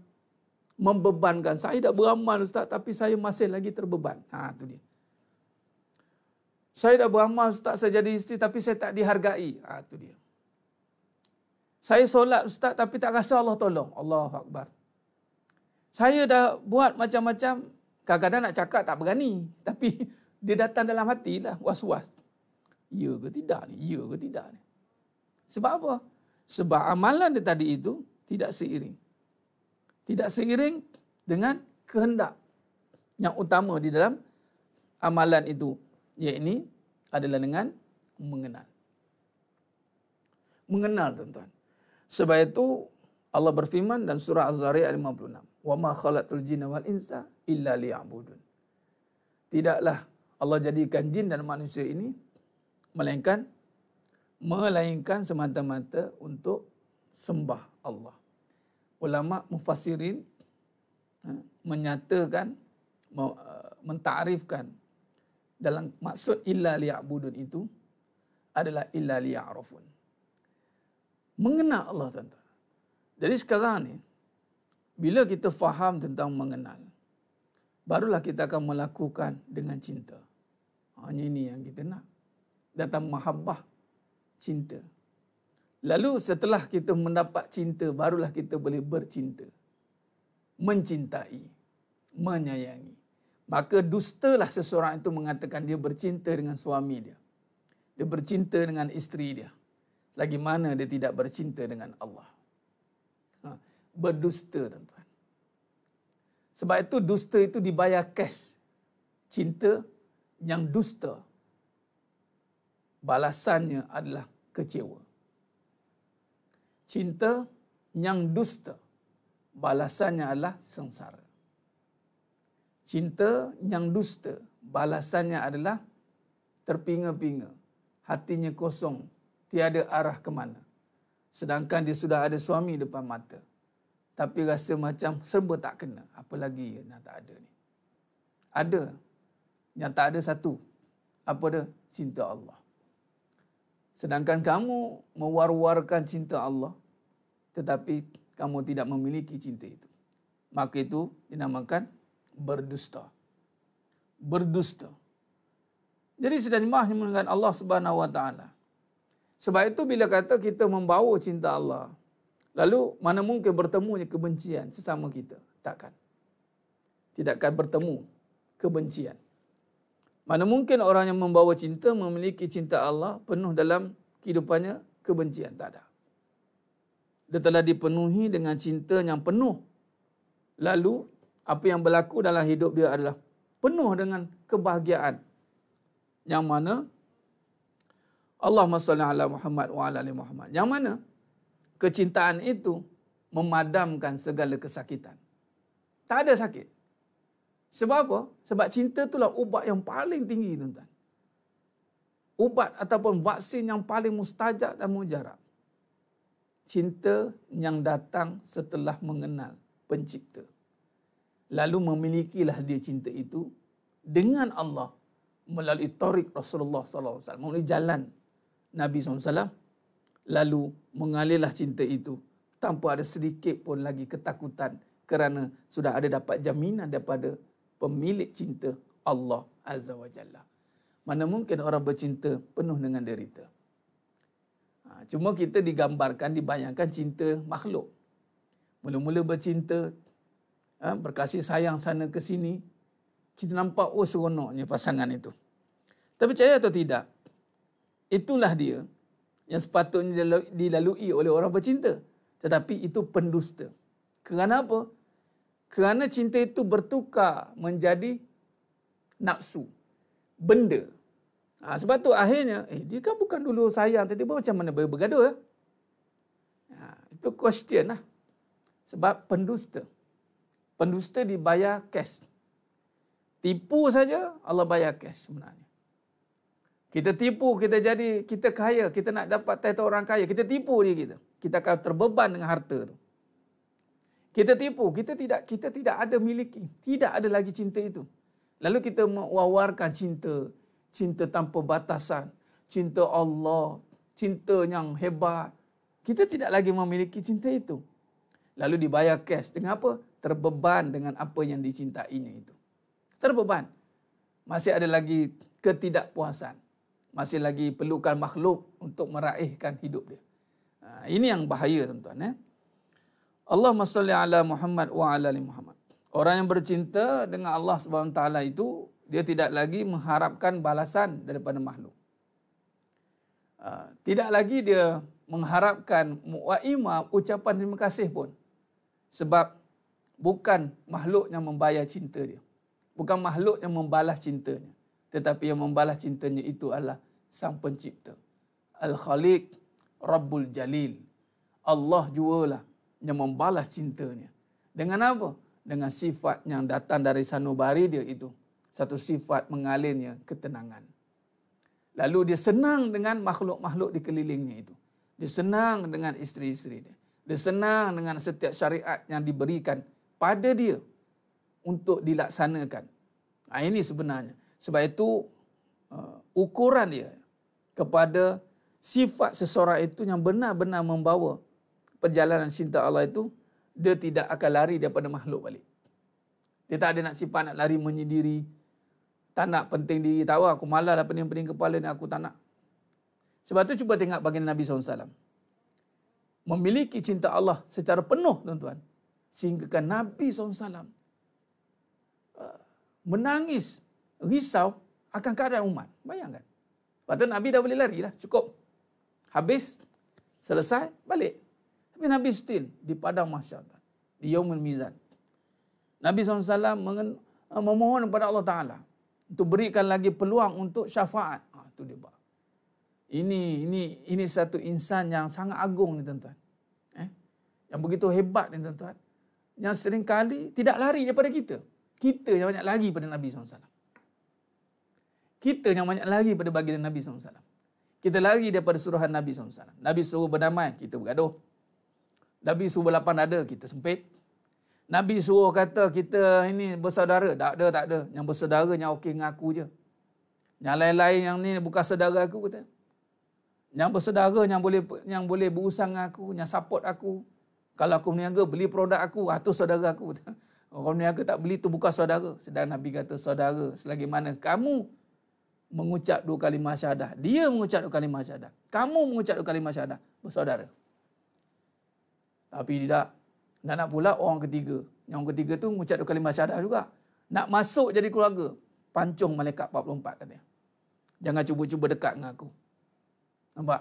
membebankan. Saya dah beramal Ustaz, tapi saya masih lagi terbeban. Ha, itu dia. Saya dah beramal Ustaz, saya jadi isteri, tapi saya tak dihargai. Ha, itu dia. Saya solat Ustaz, tapi tak rasa Allah tolong. Allah Akbar. Saya dah buat macam-macam, kadang-kadang nak cakap tak berani. <laughs> Tapi dia datang dalam hati lah, was-was. Ya ke tidak ni? Ya ke tidak ni? Sebab apa? Sebab amalan dia tadi itu tidak seiring. Tidak seiring dengan kehendak yang utama di dalam amalan itu. Iaitu adalah dengan mengenal. Mengenal tuan-tuan. Sebab itu Allah berfirman dalam surah Az-Zariyat 56. Wa ma khalaqtul jinna wal insa illa liya'budun. Tidaklah Allah jadikan jin dan manusia ini melainkan melainkan semata-mata untuk sembah Allah. Ulama mufassirin ha, menyatakan mentarifkan dalam maksud illa liya'budun itu adalah illa liya'rafun. Mengenal Allah tuan-tuan. Jadi sekarang ni bila kita faham tentang mengenal barulah kita akan melakukan dengan cinta. Hanya ini yang kita nak. Datang mahabbah cinta. Lalu setelah kita mendapat cinta barulah kita boleh bercinta. Mencintai, menyayangi. Maka dustalah seseorang itu mengatakan dia bercinta dengan suami dia. Dia bercinta dengan isteri dia. Lagi mana dia tidak bercinta dengan Allah. Ha, berdusta tuan-tuan. Sebab itu dusta itu dibayar cash. Cinta yang dusta. Balasannya adalah kecewa. Cinta yang dusta. Balasannya adalah sengsara. Cinta yang dusta. Balasannya adalah terpinga-pinga. Hatinya kosong. Tiada arah ke mana. Sedangkan dia sudah ada suami depan mata. Tapi rasa macam serba tak kena. Apa lagi yang tak ada ni. Ada. Yang tak ada satu. Apa dia? Cinta Allah. Sedangkan kamu mewar-warkan cinta Allah. Tetapi kamu tidak memiliki cinta itu. Maka itu dinamakan berdusta. Berdusta. Jadi sedang mahnya dengan Allah Subhanahu Wa Taala. Sebab itu bila kata kita membawa cinta Allah, lalu mana mungkin bertemunya kebencian sesama kita? Takkan. Tidak akan bertemu kebencian. Mana mungkin orang yang membawa cinta memiliki cinta Allah penuh dalam kehidupannya kebencian tak ada. Dia telah dipenuhi dengan cinta yang penuh. Lalu apa yang berlaku dalam hidup dia adalah penuh dengan kebahagiaan. Yang mana Allah salli ala Muhammad wa ala ali Muhammad. Yang mana kecintaan itu memadamkan segala kesakitan. Tak ada sakit. Sebab apa? Sebab cinta itulah ubat yang paling tinggi tuan-tuan. ubat ataupun vaksin yang paling mustajab dan mujarab. Cinta yang datang setelah mengenal pencipta. Lalu memilikilah dia cinta itu dengan Allah melalui tarik Rasulullah SAW, melalui jalan Nabi SAW, lalu mengalirlah cinta itu tanpa ada sedikit pun lagi ketakutan kerana sudah ada dapat jaminan daripada pemilik cinta Allah Azza wa Jalla. Mana mungkin orang bercinta penuh dengan derita. Ha, cuma kita digambarkan, dibayangkan cinta makhluk. Mula-mula bercinta, ha, berkasih sayang sana ke sini, kita nampak oh seronoknya pasangan itu. Tapi percaya atau tidak, itulah dia yang sepatutnya dilalui oleh orang bercinta. Tetapi itu pendusta. Kerana apa? Kerana cinta itu bertukar menjadi nafsu benda. Ha, sebab tu akhirnya, eh dia kan bukan dulu sayang, tiba-tiba macam mana boleh bergaduh? Ya? Ha, itu question lah. Sebab pendusta. Pendusta dibayar cash. Tipu saja Allah bayar cash sebenarnya. Kita tipu, kita jadi, kita kaya, kita nak dapat title orang kaya, kita tipu dia kita. Kita akan terbeban dengan harta tu. Kita tipu, kita tidak kita tidak ada miliki, tidak ada lagi cinta itu. Lalu kita mewawarkan cinta, cinta tanpa batasan, cinta Allah, cinta yang hebat. Kita tidak lagi memiliki cinta itu. Lalu dibayar cash dengan apa? Terbeban dengan apa yang dicintainya itu. Terbeban. Masih ada lagi ketidakpuasan. Masih lagi perlukan makhluk untuk meraihkan hidup dia. Ha, ini yang bahaya tuan-tuan. Eh? Allahumma salli ala Muhammad wa ala Muhammad. Orang yang bercinta dengan Allah taala itu dia tidak lagi mengharapkan balasan daripada makhluk. Ah, tidak lagi dia mengharapkan mu'aima ucapan terima kasih pun. Sebab bukan makhluk yang membayar cinta dia. Bukan makhluk yang membalas cintanya. Tetapi yang membalas cintanya itu adalah Sang Pencipta. Al-Khaliq Rabbul Jalil. Allah jualah yang membalas cintanya. Dengan apa? dengan sifat yang datang dari sanubari dia itu. Satu sifat mengalirnya ketenangan. Lalu dia senang dengan makhluk-makhluk di kelilingnya itu. Dia senang dengan isteri-isteri dia. Dia senang dengan setiap syariat yang diberikan pada dia untuk dilaksanakan. Nah, ini sebenarnya. Sebab itu uh, ukuran dia kepada sifat seseorang itu yang benar-benar membawa perjalanan cinta Allah itu dia tidak akan lari daripada makhluk balik. Dia tak ada nak sifat nak lari menyendiri. Tak nak penting diri. Tahu aku malas lah pening-pening kepala ni aku tak nak. Sebab tu cuba tengok baginda Nabi SAW. Memiliki cinta Allah secara penuh tuan-tuan. Sehingga Nabi SAW uh, menangis, risau akan keadaan umat. Bayangkan. Lepas tu Nabi dah boleh lari lah. Cukup. Habis, selesai, balik. Tapi Nabi still di padang mahsyar. Di Yawmul Mizan. Nabi SAW uh, memohon kepada Allah Ta'ala. Untuk berikan lagi peluang untuk syafaat. Ha, itu dia buat. Ini, ini, ini satu insan yang sangat agung ni tuan-tuan. Eh? Yang begitu hebat ni tuan-tuan. Yang sering kali tidak lari daripada kita. Kita yang banyak lari pada Nabi SAW. Kita yang banyak lari pada baginda Nabi SAW. Kita lari daripada suruhan Nabi SAW. Nabi suruh berdamai, kita bergaduh. Nabi suruh berlapan dada, kita sempit. Nabi suruh kata kita ini bersaudara. Tak ada, tak ada. Yang bersaudara yang okey dengan aku je. Yang lain-lain yang ni bukan saudara aku kata. Yang bersaudara yang boleh yang boleh berusaha dengan aku, yang support aku. Kalau aku meniaga, beli produk aku, itu ah, saudara aku. <laughs> Orang meniaga tak beli, itu bukan saudara. Sedang Nabi kata, saudara, selagi mana kamu mengucap dua kalimah syahadah. Dia mengucap dua kalimah syahadah. Kamu mengucap dua kalimah syahadah. Bersaudara. Tapi tidak. Dan nak pula orang ketiga. Yang orang ketiga tu mengucap dua kalimah syahadah juga. Nak masuk jadi keluarga. Pancung malaikat 44 katanya. Jangan cuba-cuba dekat dengan aku. Nampak?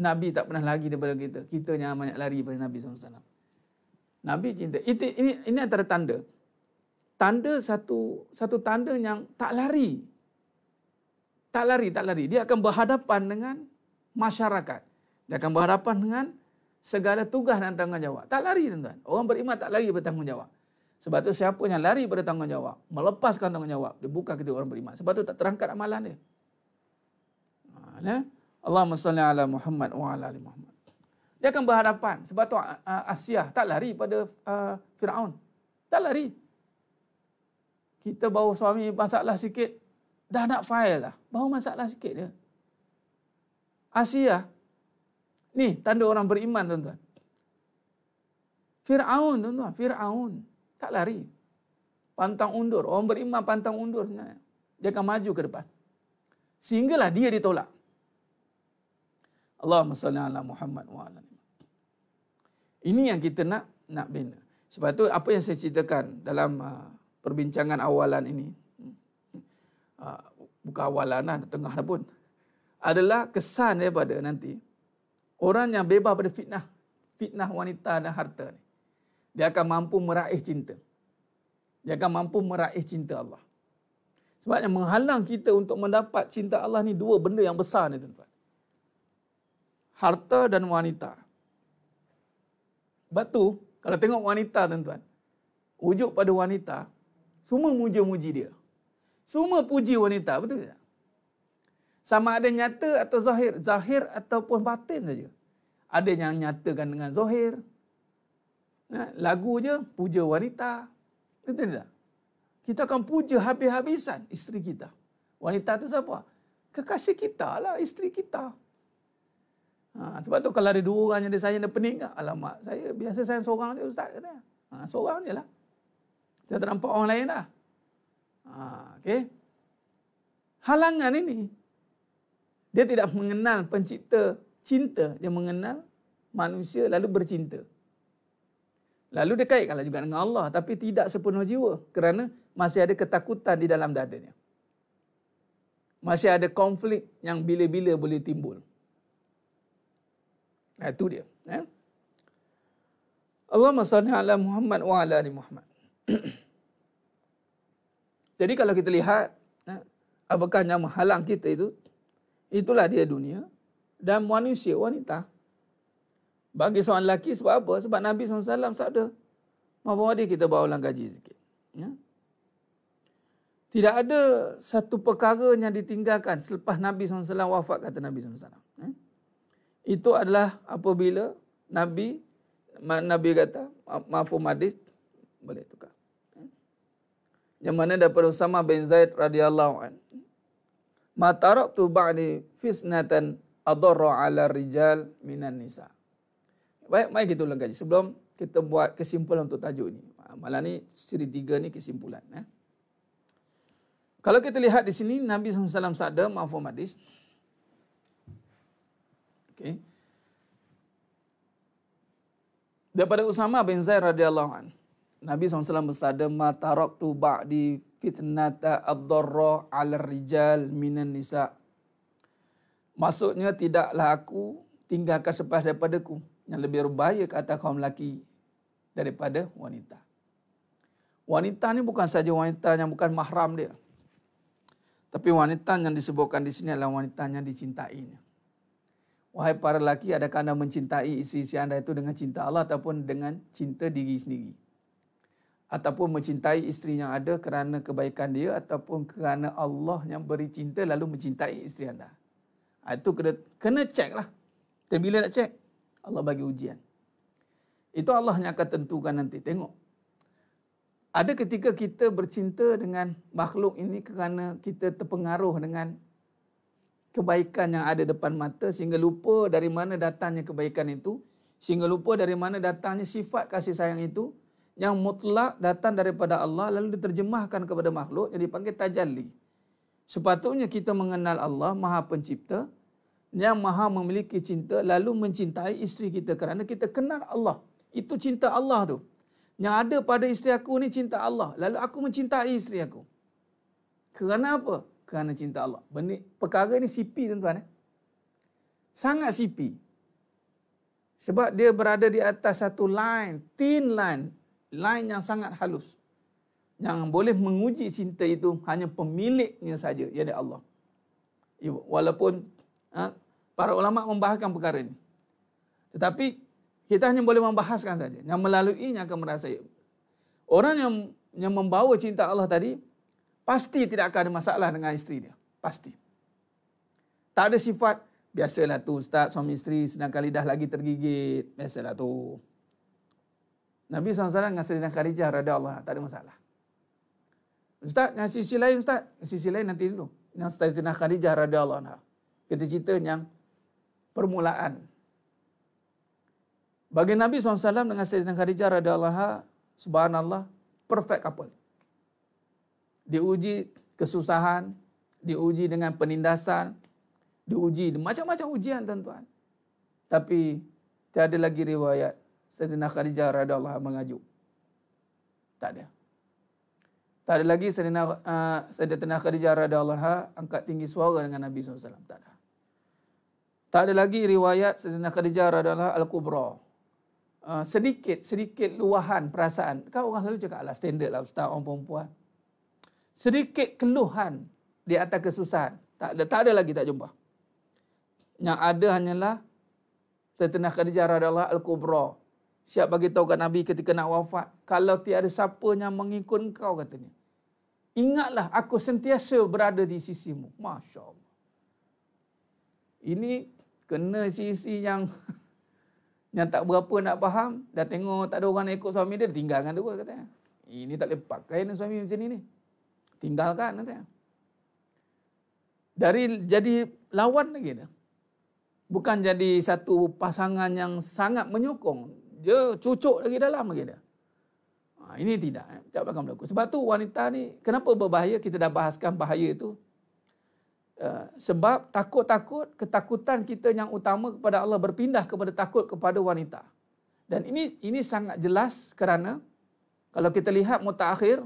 Nabi tak pernah lagi daripada kita. Kita yang banyak lari daripada Nabi SAW. Nabi cinta. Ini, ini, ini antara tanda. Tanda satu satu tanda yang tak lari. Tak lari, tak lari. Dia akan berhadapan dengan masyarakat. Dia akan berhadapan dengan segala tugas dan tanggungjawab. Tak lari tuan-tuan. Orang beriman tak lari bertanggungjawab. Sebab tu siapa yang lari pada tanggungjawab, melepaskan tanggungjawab, dia bukan kita orang beriman. Sebab tu tak terangkat amalan dia. Ha, ya? Allahumma salli ala Muhammad wa ala ali Muhammad. Dia akan berhadapan. Sebab tu uh, Asia tak lari pada uh, Firaun. Tak lari. Kita bawa suami masalah sikit, dah nak file lah. Bawa masalah sikit dia. Asia, ni tanda orang beriman tuan-tuan. Fir'aun tuan-tuan, Fir'aun. Tak lari. Pantang undur. Orang beriman pantang undur sebenarnya. Dia akan maju ke depan. Sehinggalah dia ditolak. Allahumma salli ala Muhammad wa ala Ini yang kita nak nak bina. Sebab tu apa yang saya ceritakan dalam uh, perbincangan awalan ini. Uh, bukan awalan lah, tengah dah pun. Adalah kesan daripada nanti. Orang yang bebas pada fitnah. Fitnah wanita dan harta ni. Dia akan mampu meraih cinta. Dia akan mampu meraih cinta Allah. Sebabnya menghalang kita untuk mendapat cinta Allah ni dua benda yang besar ni tuan-tuan harta dan wanita. Sebab tu, kalau tengok wanita tuan-tuan, wujud pada wanita, semua muji-muji dia. Semua puji wanita, betul tak? Sama ada nyata atau zahir, zahir ataupun batin saja. Ada yang nyatakan dengan zahir. Lagu je puja wanita. Betul tak? Kita akan puja habis-habisan isteri kita. Wanita tu siapa? Kekasih kita lah, isteri kita. Ha, sebab tu kalau ada dua orang yang dia sayang dia pening kan? Alamak, saya biasa sayang seorang dia ustaz kata. Ha, seorang je lah. Saya tak nampak orang lain lah. Ha, okay. Halangan ini, dia tidak mengenal pencipta cinta. Dia mengenal manusia lalu bercinta. Lalu dia kaitkanlah juga dengan Allah. Tapi tidak sepenuh jiwa. Kerana masih ada ketakutan di dalam dadanya. Masih ada konflik yang bila-bila boleh timbul. Nah, itu dia. Ya. Allahumma salli ala Muhammad wa ala ali Muhammad. <clears throat> Jadi kalau kita lihat ya, apakah yang menghalang kita itu, itulah dia dunia dan manusia wanita. Bagi seorang lelaki sebab apa? Sebab Nabi SAW sabda, Maaf dia kita bawa ulang gaji sikit. Ya? Tidak ada satu perkara yang ditinggalkan selepas Nabi SAW wafat, kata Nabi SAW. Ya? itu adalah apabila Nabi Nabi kata mafhum hadis boleh tukar. Yang mana daripada Usama bin Zaid radhiyallahu an. Ma taraktu ba'di fisnatan adarra 'ala rijal minan nisa. Baik, mari kita ulang kaji sebelum kita buat kesimpulan untuk tajuk ini. Malam ni siri tiga ni kesimpulan. Eh. Kalau kita lihat di sini Nabi SAW sabda mafhum hadis. Okay. Daripada Usama bin Zaid radhiyallahu an. Nabi SAW bersabda ma taraktu ba'di fitnata ad-darra 'ala rijal minan nisa. Maksudnya tidaklah aku tinggalkan selepas daripadaku yang lebih berbahaya ke atas kaum lelaki daripada wanita. Wanita ni bukan saja wanita yang bukan mahram dia. Tapi wanita yang disebutkan di sini adalah wanita yang dicintainya. Wahai para lelaki, adakah anda mencintai isteri-isteri anda itu dengan cinta Allah ataupun dengan cinta diri sendiri? Ataupun mencintai isteri yang ada kerana kebaikan dia ataupun kerana Allah yang beri cinta lalu mencintai isteri anda. Ha, itu kena, kena cek lah. Dan bila nak cek? Allah bagi ujian. Itu Allah yang akan tentukan nanti. Tengok. Ada ketika kita bercinta dengan makhluk ini kerana kita terpengaruh dengan kebaikan yang ada depan mata sehingga lupa dari mana datangnya kebaikan itu sehingga lupa dari mana datangnya sifat kasih sayang itu yang mutlak datang daripada Allah lalu diterjemahkan kepada makhluk yang dipanggil tajalli sepatutnya kita mengenal Allah maha pencipta yang maha memiliki cinta lalu mencintai isteri kita kerana kita kenal Allah itu cinta Allah tu yang ada pada isteri aku ni cinta Allah lalu aku mencintai isteri aku kerana apa kerana cinta Allah. Benda, perkara ini sipi tuan-tuan. Eh? Sangat sipi. Sebab dia berada di atas satu line, thin line. Line yang sangat halus. Yang boleh menguji cinta itu hanya pemiliknya saja, iaitu Allah. Walaupun ha, para ulama membahaskan perkara ini. Tetapi kita hanya boleh membahaskan saja. Yang melaluinya akan merasa orang yang yang membawa cinta Allah tadi pasti tidak akan ada masalah dengan isteri dia. Pasti. Tak ada sifat biasalah tu ustaz suami isteri sedangkan lidah lagi tergigit. Biasalah tu. Nabi SAW dengan Sayyidina Khadijah rada Allah tak ada masalah. Ustaz, yang sisi lain Ustaz. Sisi lain nanti dulu. Yang Sayyidina Khadijah rada Allah Kita cerita yang permulaan. Bagi Nabi SAW dengan Sayyidina Khadijah rada Allah subhanallah, perfect couple. Diuji kesusahan, diuji dengan penindasan, diuji macam-macam ujian tuan-tuan. Tapi tiada lagi riwayat Sayyidina Khadijah radhiyallahu mengaju. Tak ada. Tak ada lagi Sayyidina uh, Sayyidina Khadijah radhiyallahu angkat tinggi suara dengan Nabi SAW. Tak ada. Tak ada lagi riwayat Sayyidina Khadijah radhiyallahu al-kubra. Uh, sedikit sedikit luahan perasaan. Kau orang selalu cakap lah standard lah ustaz orang perempuan. Sedikit keluhan di atas kesusahan. Tak ada, tak ada lagi tak jumpa. Yang ada hanyalah Sayyidina Khadijah radhiyallahu al-kubra. Siap bagi tahu kat Nabi ketika nak wafat, kalau tiada siapa yang mengikut kau katanya. Ingatlah aku sentiasa berada di sisimu. Masya Allah. Ini kena sisi yang <laughs> yang tak berapa nak faham, dah tengok tak ada orang nak ikut suami dia, dia tinggalkan tu katanya. Ini tak boleh pakai suami macam ni ni. Tinggalkan katanya. Dari jadi lawan lagi dah bukan jadi satu pasangan yang sangat menyokong. Dia cucuk lagi dalam lagi dia. Ha, ini tidak. Eh. Tak akan berlaku. Sebab tu wanita ni, kenapa berbahaya? Kita dah bahaskan bahaya itu. Uh, sebab takut-takut, ketakutan kita yang utama kepada Allah berpindah kepada takut kepada wanita. Dan ini ini sangat jelas kerana kalau kita lihat mutakhir,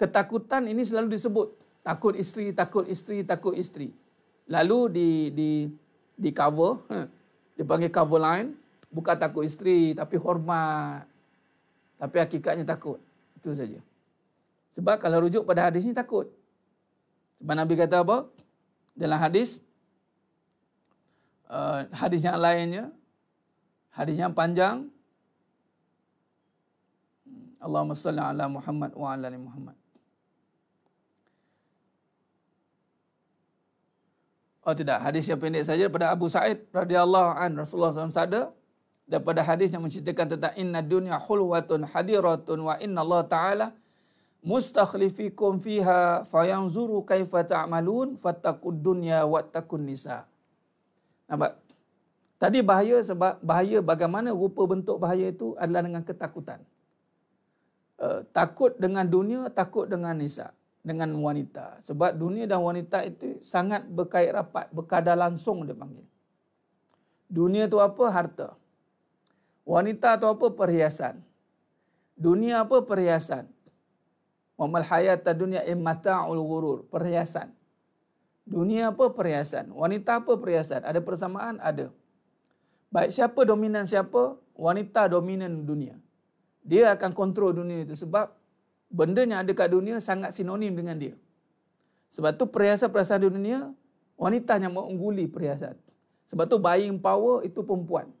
ketakutan ini selalu disebut. Takut isteri, takut isteri, takut isteri. Lalu di, di di cover ha. dia panggil cover line bukan takut isteri tapi hormat tapi hakikatnya takut. Itu saja. Sebab kalau rujuk pada hadis ni takut. Sebab Nabi kata apa? Dalam hadis uh, hadis yang lainnya hadis yang panjang Allahumma salli ala Muhammad wa ala Muhammad. Oh tidak, hadis yang pendek saja daripada Abu Sa'id radhiyallahu an. Rasulullah SAW sabda daripada hadis yang menceritakan tentang inna dunya hulwatun hadiratun wa inna Allah taala mustakhlifikum fiha fayanzuru kaifa ta'malun fattaqud dunya wattaqun nisa. Nampak? Tadi bahaya sebab bahaya bagaimana rupa bentuk bahaya itu adalah dengan ketakutan. Uh, takut dengan dunia, takut dengan nisa dengan wanita. Sebab dunia dan wanita itu sangat berkait rapat, berkadar langsung dia panggil. Dunia tu apa? Harta. Wanita tu apa? Perhiasan. Dunia apa? Perhiasan. Wamal hayat dunia immata'ul ghurur. Perhiasan. Dunia apa? Perhiasan. Wanita apa? Perhiasan. Ada persamaan? Ada. Baik siapa dominan siapa? Wanita dominan dunia. Dia akan kontrol dunia itu sebab benda yang ada kat dunia sangat sinonim dengan dia. Sebab tu perhiasan-perhiasan dunia, wanita yang mengungguli perhiasan. Sebab tu buying power itu perempuan.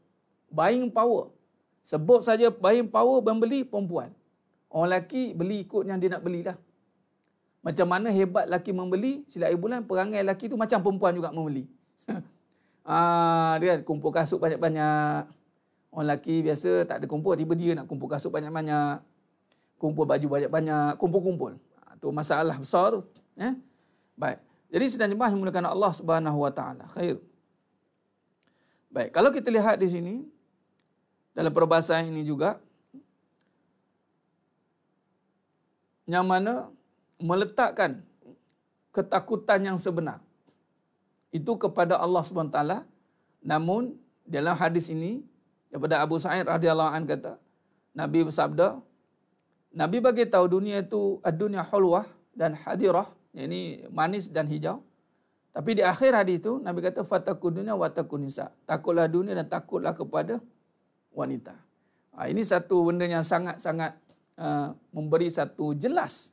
Buying power. Sebut saja buying power membeli perempuan. Orang lelaki beli ikut yang dia nak belilah. Macam mana hebat lelaki membeli, sila bulan perangai lelaki tu macam perempuan juga membeli. <laughs> ah, dia kumpul kasut banyak-banyak. Orang lelaki biasa tak ada kumpul, tiba dia nak kumpul kasut banyak-banyak kumpul baju banyak-banyak, kumpul-kumpul. Itu ha, masalah besar tu. Eh? Baik. Jadi sedang jemaah yang mulakan Allah Subhanahu Wa Taala. Khair. Baik, kalau kita lihat di sini dalam perbahasan ini juga yang mana meletakkan ketakutan yang sebenar itu kepada Allah Subhanahu taala namun dalam hadis ini daripada Abu Sa'id radhiyallahu an kata Nabi bersabda Nabi bagi tahu dunia itu dunia hulwah dan hadirah, yakni manis dan hijau. Tapi di akhir hadis itu Nabi kata fatakun dunia wa takun nisa. Takutlah dunia dan takutlah kepada wanita. Ha, ini satu benda yang sangat-sangat uh, memberi satu jelas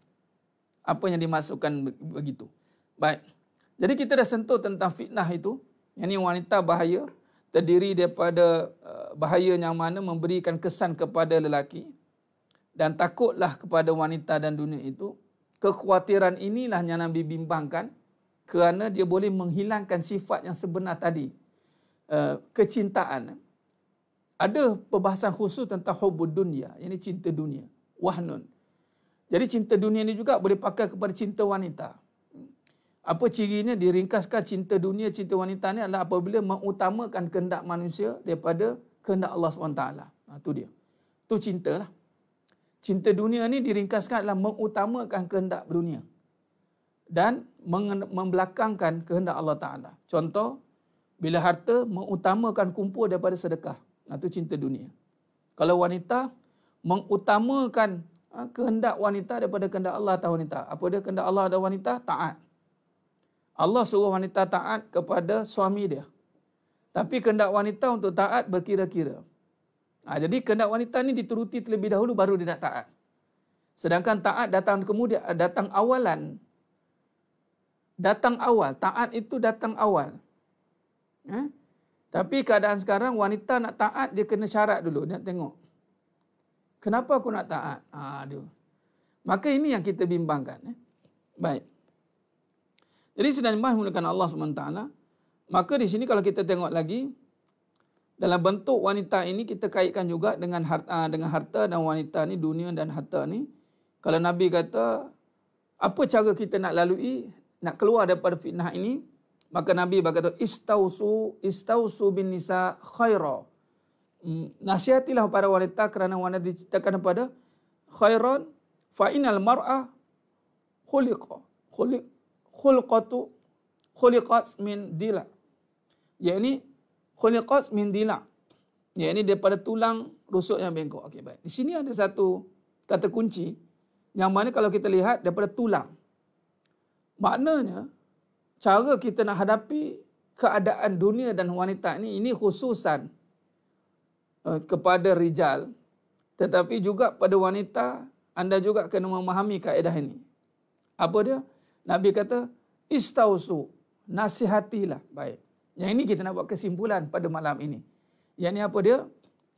apa yang dimasukkan begitu. Baik. Jadi kita dah sentuh tentang fitnah itu. Yang ini wanita bahaya terdiri daripada uh, bahaya yang mana memberikan kesan kepada lelaki dan takutlah kepada wanita dan dunia itu. Kekhawatiran inilah yang Nabi bimbangkan kerana dia boleh menghilangkan sifat yang sebenar tadi. Uh, kecintaan. Ada perbahasan khusus tentang hubud dunia. Ini cinta dunia. Wahnun. Jadi cinta dunia ini juga boleh pakai kepada cinta wanita. Apa cirinya diringkaskan cinta dunia, cinta wanita ni adalah apabila mengutamakan kehendak manusia daripada kehendak Allah SWT. Ha, itu dia. Itu cinta lah. Cinta dunia ni diringkaskan adalah mengutamakan kehendak dunia. Dan membelakangkan kehendak Allah Ta'ala. Contoh, bila harta mengutamakan kumpul daripada sedekah. Itu cinta dunia. Kalau wanita mengutamakan ha, kehendak wanita daripada kehendak Allah atau wanita. Apa dia kehendak Allah dan wanita? Taat. Allah suruh wanita taat kepada suami dia. Tapi kehendak wanita untuk taat berkira-kira. Ha, jadi kehendak wanita ni dituruti terlebih dahulu baru dia nak taat. Sedangkan taat datang kemudian datang awalan. Datang awal, taat itu datang awal. Ha? Tapi keadaan sekarang wanita nak taat dia kena syarat dulu, dia nak tengok. Kenapa aku nak taat? Ha, dia. Maka ini yang kita bimbangkan. Eh? Baik. Jadi sedang menggunakan Allah SWT. Maka di sini kalau kita tengok lagi, dalam bentuk wanita ini kita kaitkan juga dengan harta, ah, dengan harta dan wanita ni dunia dan harta ni kalau nabi kata apa cara kita nak lalui nak keluar daripada fitnah ini maka nabi berkata istausu istausu bin nisa khaira hmm, nasihatilah para wanita kerana wanita diciptakan kepada khairan fa inal mar'a khuliqa khuliq khulqatu khuliqat min dila yakni khuliqat min dila. Ya ini daripada tulang rusuk yang bengkok. Okey baik. Di sini ada satu kata kunci yang mana kalau kita lihat daripada tulang. Maknanya cara kita nak hadapi keadaan dunia dan wanita ini ini khususan uh, kepada rijal tetapi juga pada wanita anda juga kena memahami kaedah ini. Apa dia? Nabi kata istausu nasihatilah. Baik. Yang ini kita nak buat kesimpulan pada malam ini. Yang ini apa dia?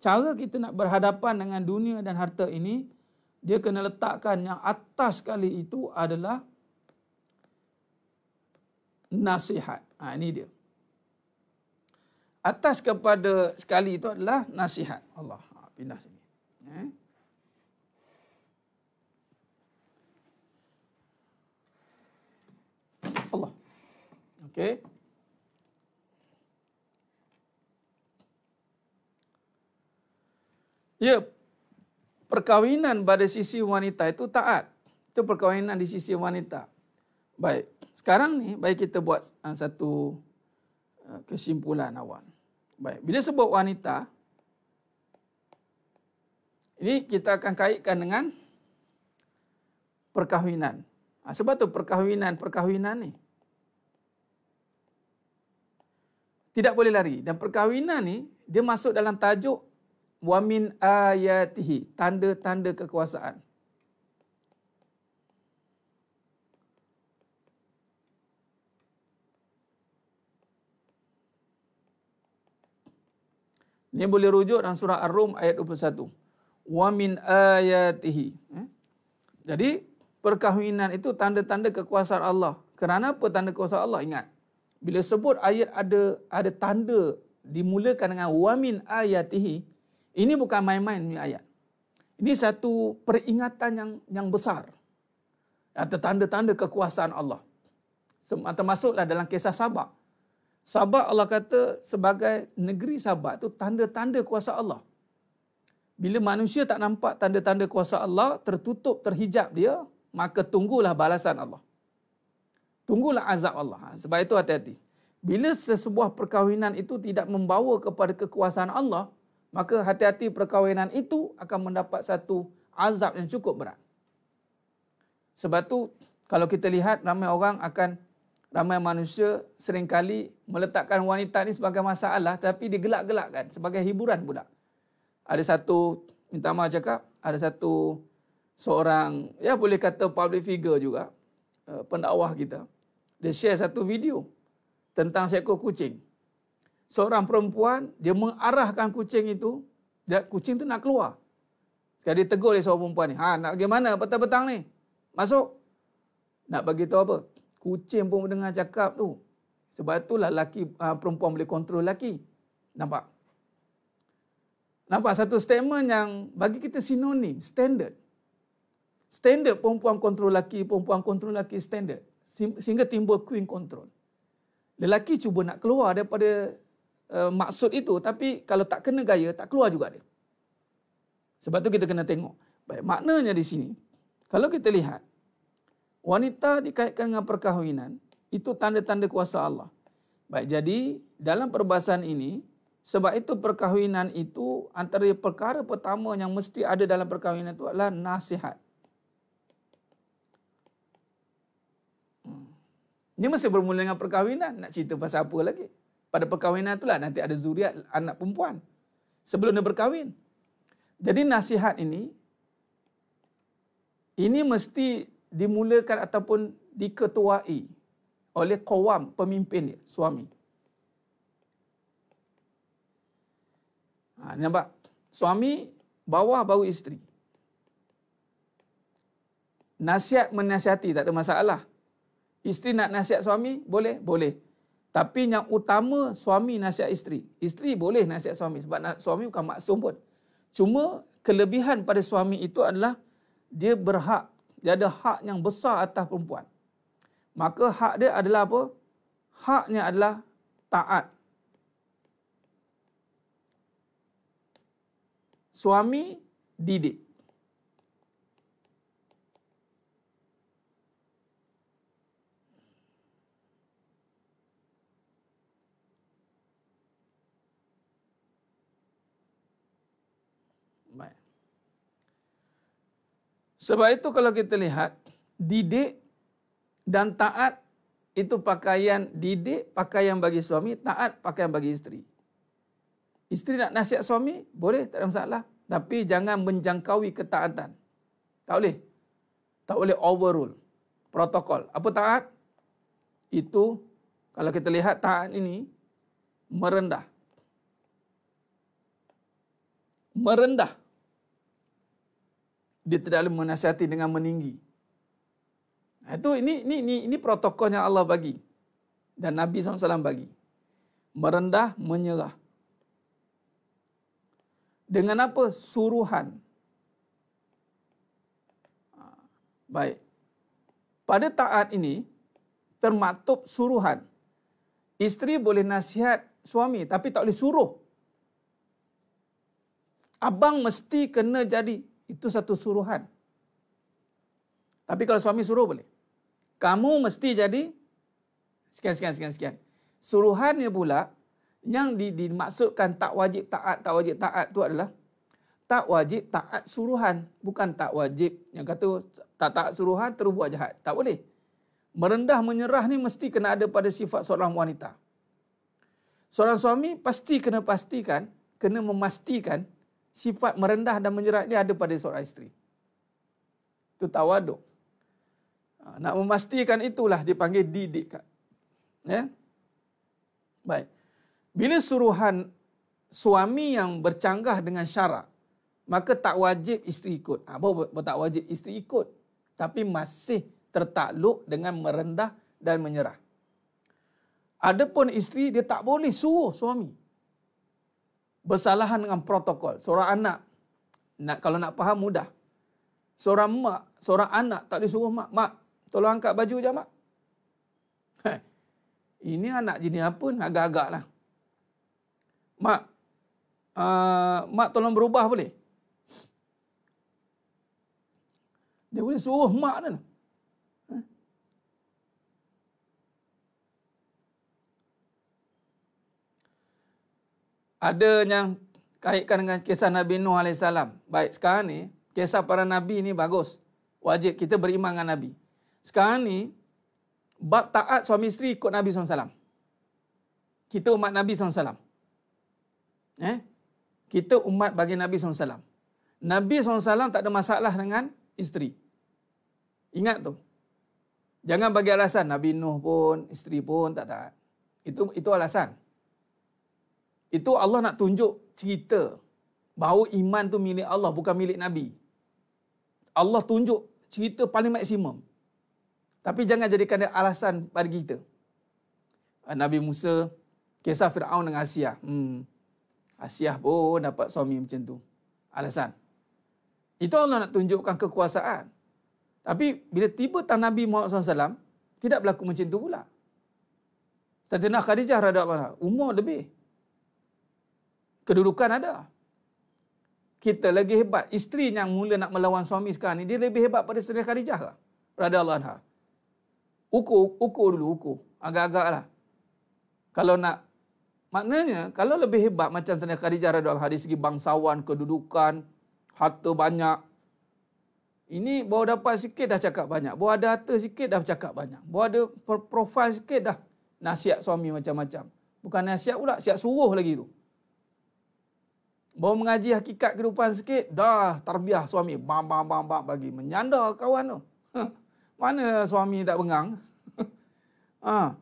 Cara kita nak berhadapan dengan dunia dan harta ini, dia kena letakkan yang atas sekali itu adalah nasihat. Ha, ini dia. Atas kepada sekali itu adalah nasihat. Allah. Ha, pindah sini. Eh? Allah. Okey. Ya, perkahwinan pada sisi wanita itu taat. Itu perkahwinan di sisi wanita. Baik, sekarang ni baik kita buat uh, satu uh, kesimpulan awal. Baik, bila sebut wanita, ini kita akan kaitkan dengan perkahwinan. Ha, sebab tu perkahwinan, perkahwinan ni tidak boleh lari. Dan perkahwinan ni dia masuk dalam tajuk wa min ayatihi tanda-tanda kekuasaan Ini boleh rujuk dalam surah Ar-Rum ayat 21. Wa min ayatihi. Eh? Jadi perkahwinan itu tanda-tanda kekuasaan Allah. Kenapa apa tanda kekuasaan Allah? Ingat. Bila sebut ayat ada ada tanda dimulakan dengan wa min ayatihi, ini bukan main-main ni ayat. Ini satu peringatan yang yang besar. Ada tanda-tanda kekuasaan Allah. Termasuklah dalam kisah Sabak. Sabak Allah kata sebagai negeri Sabak itu tanda-tanda kuasa Allah. Bila manusia tak nampak tanda-tanda kuasa Allah, tertutup, terhijab dia, maka tunggulah balasan Allah. Tunggulah azab Allah. Ha, sebab itu hati-hati. Bila sesebuah perkahwinan itu tidak membawa kepada kekuasaan Allah, maka hati-hati perkahwinan itu akan mendapat satu azab yang cukup berat. Sebab tu kalau kita lihat ramai orang akan ramai manusia seringkali meletakkan wanita ini sebagai masalah tapi digelak-gelakkan sebagai hiburan pula. Ada satu minta maaf cakap, ada satu seorang ya boleh kata public figure juga uh, pendakwah kita. Dia share satu video tentang seekor kucing. Seorang perempuan dia mengarahkan kucing itu dia kucing tu nak keluar. Sekali dia tegur dia seorang perempuan ni ha nak bagaimana petang-petang ni? Masuk? Nak bagi tahu apa Kucing pun mendengar cakap tu. Sebab itulah laki uh, perempuan boleh kontrol laki. Nampak? Nampak satu statement yang bagi kita sinonim, standard. Standard perempuan kontrol laki, perempuan kontrol laki standard. Sehingga timbul queen control. Lelaki cuba nak keluar daripada uh, maksud itu tapi kalau tak kena gaya tak keluar juga dia. Sebab tu kita kena tengok. Baik, maknanya di sini kalau kita lihat wanita dikaitkan dengan perkahwinan itu tanda-tanda kuasa Allah. Baik, jadi dalam perbahasan ini sebab itu perkahwinan itu antara perkara pertama yang mesti ada dalam perkahwinan itu adalah nasihat. Hmm. Ini mesti bermula dengan perkahwinan. Nak cerita pasal apa lagi? Pada perkahwinan itulah nanti ada zuriat anak perempuan. Sebelum dia berkahwin. Jadi nasihat ini, ini mesti dimulakan ataupun diketuai oleh kawam pemimpin dia, suami. Ha, nampak? Suami bawah baru isteri. Nasihat menasihati tak ada masalah. Isteri nak nasihat suami, boleh? Boleh. Tapi yang utama suami nasihat isteri. Isteri boleh nasihat suami sebab suami bukan maksum pun. Cuma kelebihan pada suami itu adalah dia berhak, dia ada hak yang besar atas perempuan. Maka hak dia adalah apa? Haknya adalah taat. Suami didik. Sebab itu kalau kita lihat didik dan taat itu pakaian didik, pakaian bagi suami, taat pakaian bagi isteri. Isteri nak nasihat suami, boleh, tak ada masalah. Tapi jangan menjangkaui ketaatan. Tak boleh. Tak boleh overrule. Protokol. Apa taat? Itu, kalau kita lihat taat ini, merendah. Merendah. Dia tidak boleh menasihati dengan meninggi. Itu ini ini ini ini protokol yang Allah bagi dan Nabi SAW bagi. Merendah, menyerah. Dengan apa? Suruhan. Ha, baik. Pada taat ini, termaktub suruhan. Isteri boleh nasihat suami, tapi tak boleh suruh. Abang mesti kena jadi. Itu satu suruhan. Tapi kalau suami suruh boleh. Kamu mesti jadi sekian, sekian, sekian, sekian. Suruhannya pula, yang dimaksudkan tak wajib taat, tak wajib taat tu adalah tak wajib taat suruhan. Bukan tak wajib. Yang kata tak taat suruhan terus buat jahat. Tak boleh. Merendah menyerah ni mesti kena ada pada sifat seorang wanita. Seorang suami pasti kena pastikan, kena memastikan sifat merendah dan menyerah ini ada pada seorang isteri. Itu tawaduk. Ha, nak memastikan itulah dipanggil didik. Ya? Baik. Bila suruhan suami yang bercanggah dengan syarak, maka tak wajib isteri ikut. Apa ha, tak wajib isteri ikut? Tapi masih tertakluk dengan merendah dan menyerah. Adapun isteri dia tak boleh suruh suami. Bersalahan dengan protokol. Seorang anak, nak kalau nak faham mudah. Seorang mak, seorang anak tak boleh suruh mak. Mak, tolong angkat baju je mak. Ini anak jenis apa? Agak-agak lah. Mak, uh, mak tolong berubah boleh? Dia boleh suruh mak ni. Ada yang kaitkan dengan kisah Nabi Nuh AS. Baik, sekarang ni, kisah para Nabi ni bagus. Wajib kita beriman dengan Nabi. Sekarang ni, bab taat suami isteri ikut Nabi SAW. Kita umat Nabi SAW. Eh? Kita umat bagi Nabi SAW. Nabi SAW tak ada masalah dengan isteri. Ingat tu. Jangan bagi alasan Nabi Nuh pun, isteri pun tak taat. Itu itu alasan. Itu Allah nak tunjuk cerita bahawa iman tu milik Allah bukan milik Nabi. Allah tunjuk cerita paling maksimum. Tapi jangan jadikan dia alasan bagi kita. Ah, Nabi Musa kisah Firaun dengan Asia. Hmm. Asia pun dapat suami macam tu. Alasan. Itu Allah nak tunjukkan kekuasaan. Tapi bila tiba tang Nabi Muhammad SAW, tidak berlaku macam tu pula. Sayyidina Khadijah radhiyallahu anha umur lebih. Kedudukan ada. Kita lagi hebat. Isteri yang mula nak melawan suami sekarang ni dia lebih hebat pada Sayyidina Khadijah lah. Radhiyallahu anha. Ukur, ukur dulu, ukur. Agak-agak lah. Kalau nak, maknanya kalau lebih hebat macam Sayyidina Khadijah radhiyallahu anha dari segi bangsawan, kedudukan, harta banyak. Ini baru dapat sikit dah cakap banyak. Baru ada harta sikit dah cakap banyak. Baru ada profil sikit dah nasihat suami macam-macam. Bukan nasihat pula, siap suruh lagi tu. Bawa mengaji hakikat kehidupan sikit, dah terbiah suami. Bam, bam, bam, bam, bagi. Menyanda kawan tu. Mana suami tak bengang? <laughs> ha.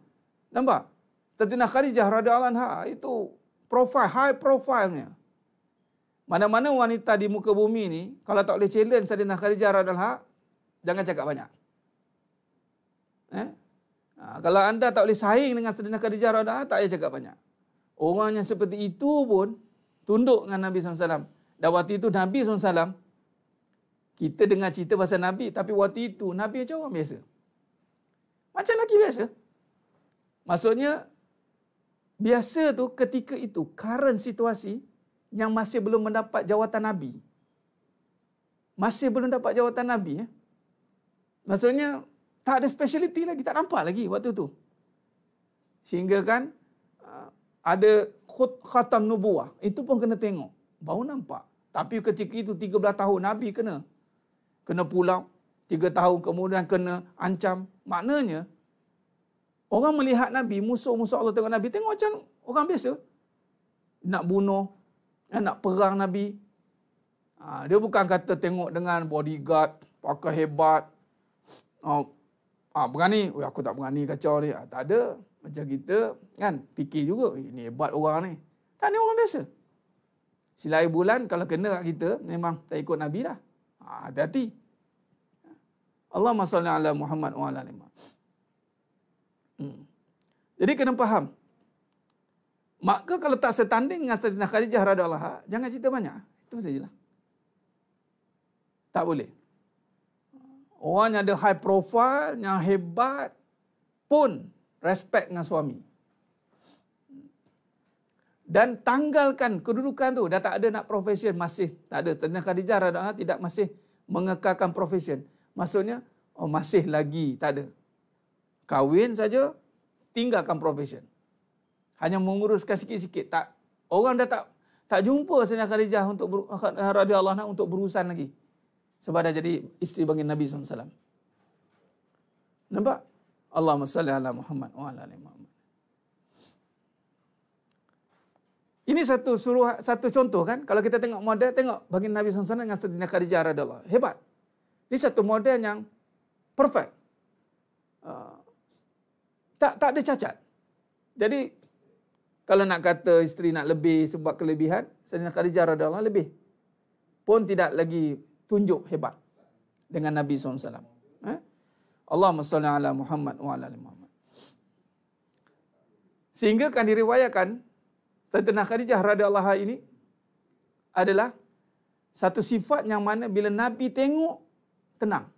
Nampak? Tatina Khadijah radhiyallahu anha itu profile high profile-nya. Mana-mana wanita di muka bumi ni kalau tak boleh challenge Sayyidina Khadijah radhiyallahu anha jangan cakap banyak. Eh? Ha, kalau anda tak boleh saing dengan Sayyidina Khadijah radhiyallahu tak payah cakap banyak. Orang yang seperti itu pun tunduk dengan Nabi SAW. Dan waktu itu Nabi SAW, kita dengar cerita pasal Nabi, tapi waktu itu Nabi macam orang biasa. Macam lelaki biasa. Maksudnya, biasa tu ketika itu, current situasi yang masih belum mendapat jawatan Nabi. Masih belum dapat jawatan Nabi. Ya? Maksudnya, tak ada speciality lagi, tak nampak lagi waktu tu. Sehingga kan ada khatam nubuah. Itu pun kena tengok. Baru nampak. Tapi ketika itu 13 tahun Nabi kena. Kena pulang. 3 tahun kemudian kena ancam. Maknanya, orang melihat Nabi, musuh-musuh Allah tengok Nabi, tengok macam orang biasa. Nak bunuh, eh, nak perang Nabi. Ha, dia bukan kata tengok dengan bodyguard, pakai hebat. Oh, ah, berani. Oh, aku tak berani kacau ni. Ah, tak ada. Macam kita kan fikir juga ini hebat orang ni. Tak ni orang biasa. Silai bulan kalau kena kat kita memang tak ikut Nabi dah. Ha, hati-hati. Allah salli ala Muhammad wa ala hmm. Jadi kena faham. Maka kalau tak setanding dengan Sayyidina Khadijah radhiyallahu anha, jangan cerita banyak. Itu sajalah. Tak boleh. Orang yang ada high profile, yang hebat pun respect dengan suami. Dan tanggalkan kedudukan tu. Dah tak ada nak profession. Masih tak ada. Tanya Khadijah radha tidak masih mengekalkan profession. Maksudnya, oh masih lagi tak ada. Kahwin saja, tinggalkan profession. Hanya menguruskan sikit-sikit. Tak Orang dah tak tak jumpa Sayyidina Khadijah untuk radhiyallahu anha untuk berurusan lagi. Sebab dah jadi isteri bagi Nabi SAW. Nampak? Allahumma salli ala Muhammad wa ala ali Muhammad. Ini satu suruh satu contoh kan kalau kita tengok model tengok bagi Nabi SAW dengan Sayyidina Khadijah radhiyallahu hebat. Ini satu model yang perfect. Uh, tak tak ada cacat. Jadi kalau nak kata isteri nak lebih sebab kelebihan, Sayyidina Khadijah radhiyallahu lebih. Pun tidak lagi tunjuk hebat dengan Nabi SAW. Eh? Allahumma salli ala Muhammad wa ala Muhammad. Sehingga kan diriwayatkan Sayyidina Khadijah radhiyallahu ini adalah satu sifat yang mana bila Nabi tengok tenang.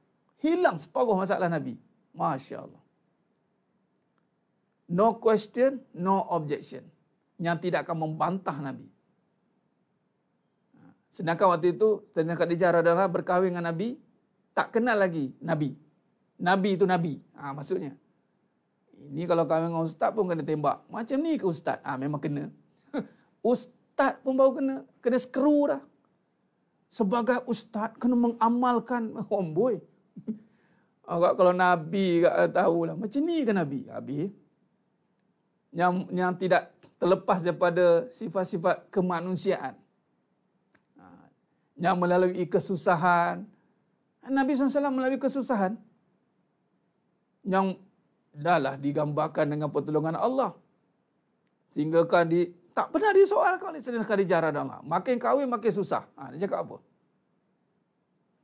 Hilang separuh masalah Nabi. Masya Allah. No question, no objection. Yang tidak akan membantah Nabi. Sedangkan waktu itu Sayyidina Khadijah radhiyallahu berkahwin dengan Nabi, tak kenal lagi Nabi. Nabi itu Nabi. Ha, maksudnya. Ini kalau kami dengan ustaz pun kena tembak. Macam ni ke ustaz? Ha, memang kena. Ustaz pun baru kena. Kena skru dah. Sebagai ustaz kena mengamalkan. <laughs> Homeboy. Agak kalau Nabi tahu lah. Macam ni ke Nabi? Habis. Yang, yang tidak terlepas daripada sifat-sifat kemanusiaan. Ha, yang melalui kesusahan. Nabi SAW melalui kesusahan yang dahlah digambarkan dengan pertolongan Allah. Sehingga kan di tak pernah disoalkan oleh Sayyidina Khadijah radhiyallahu Makin kahwin makin susah. Ha, dia cakap apa?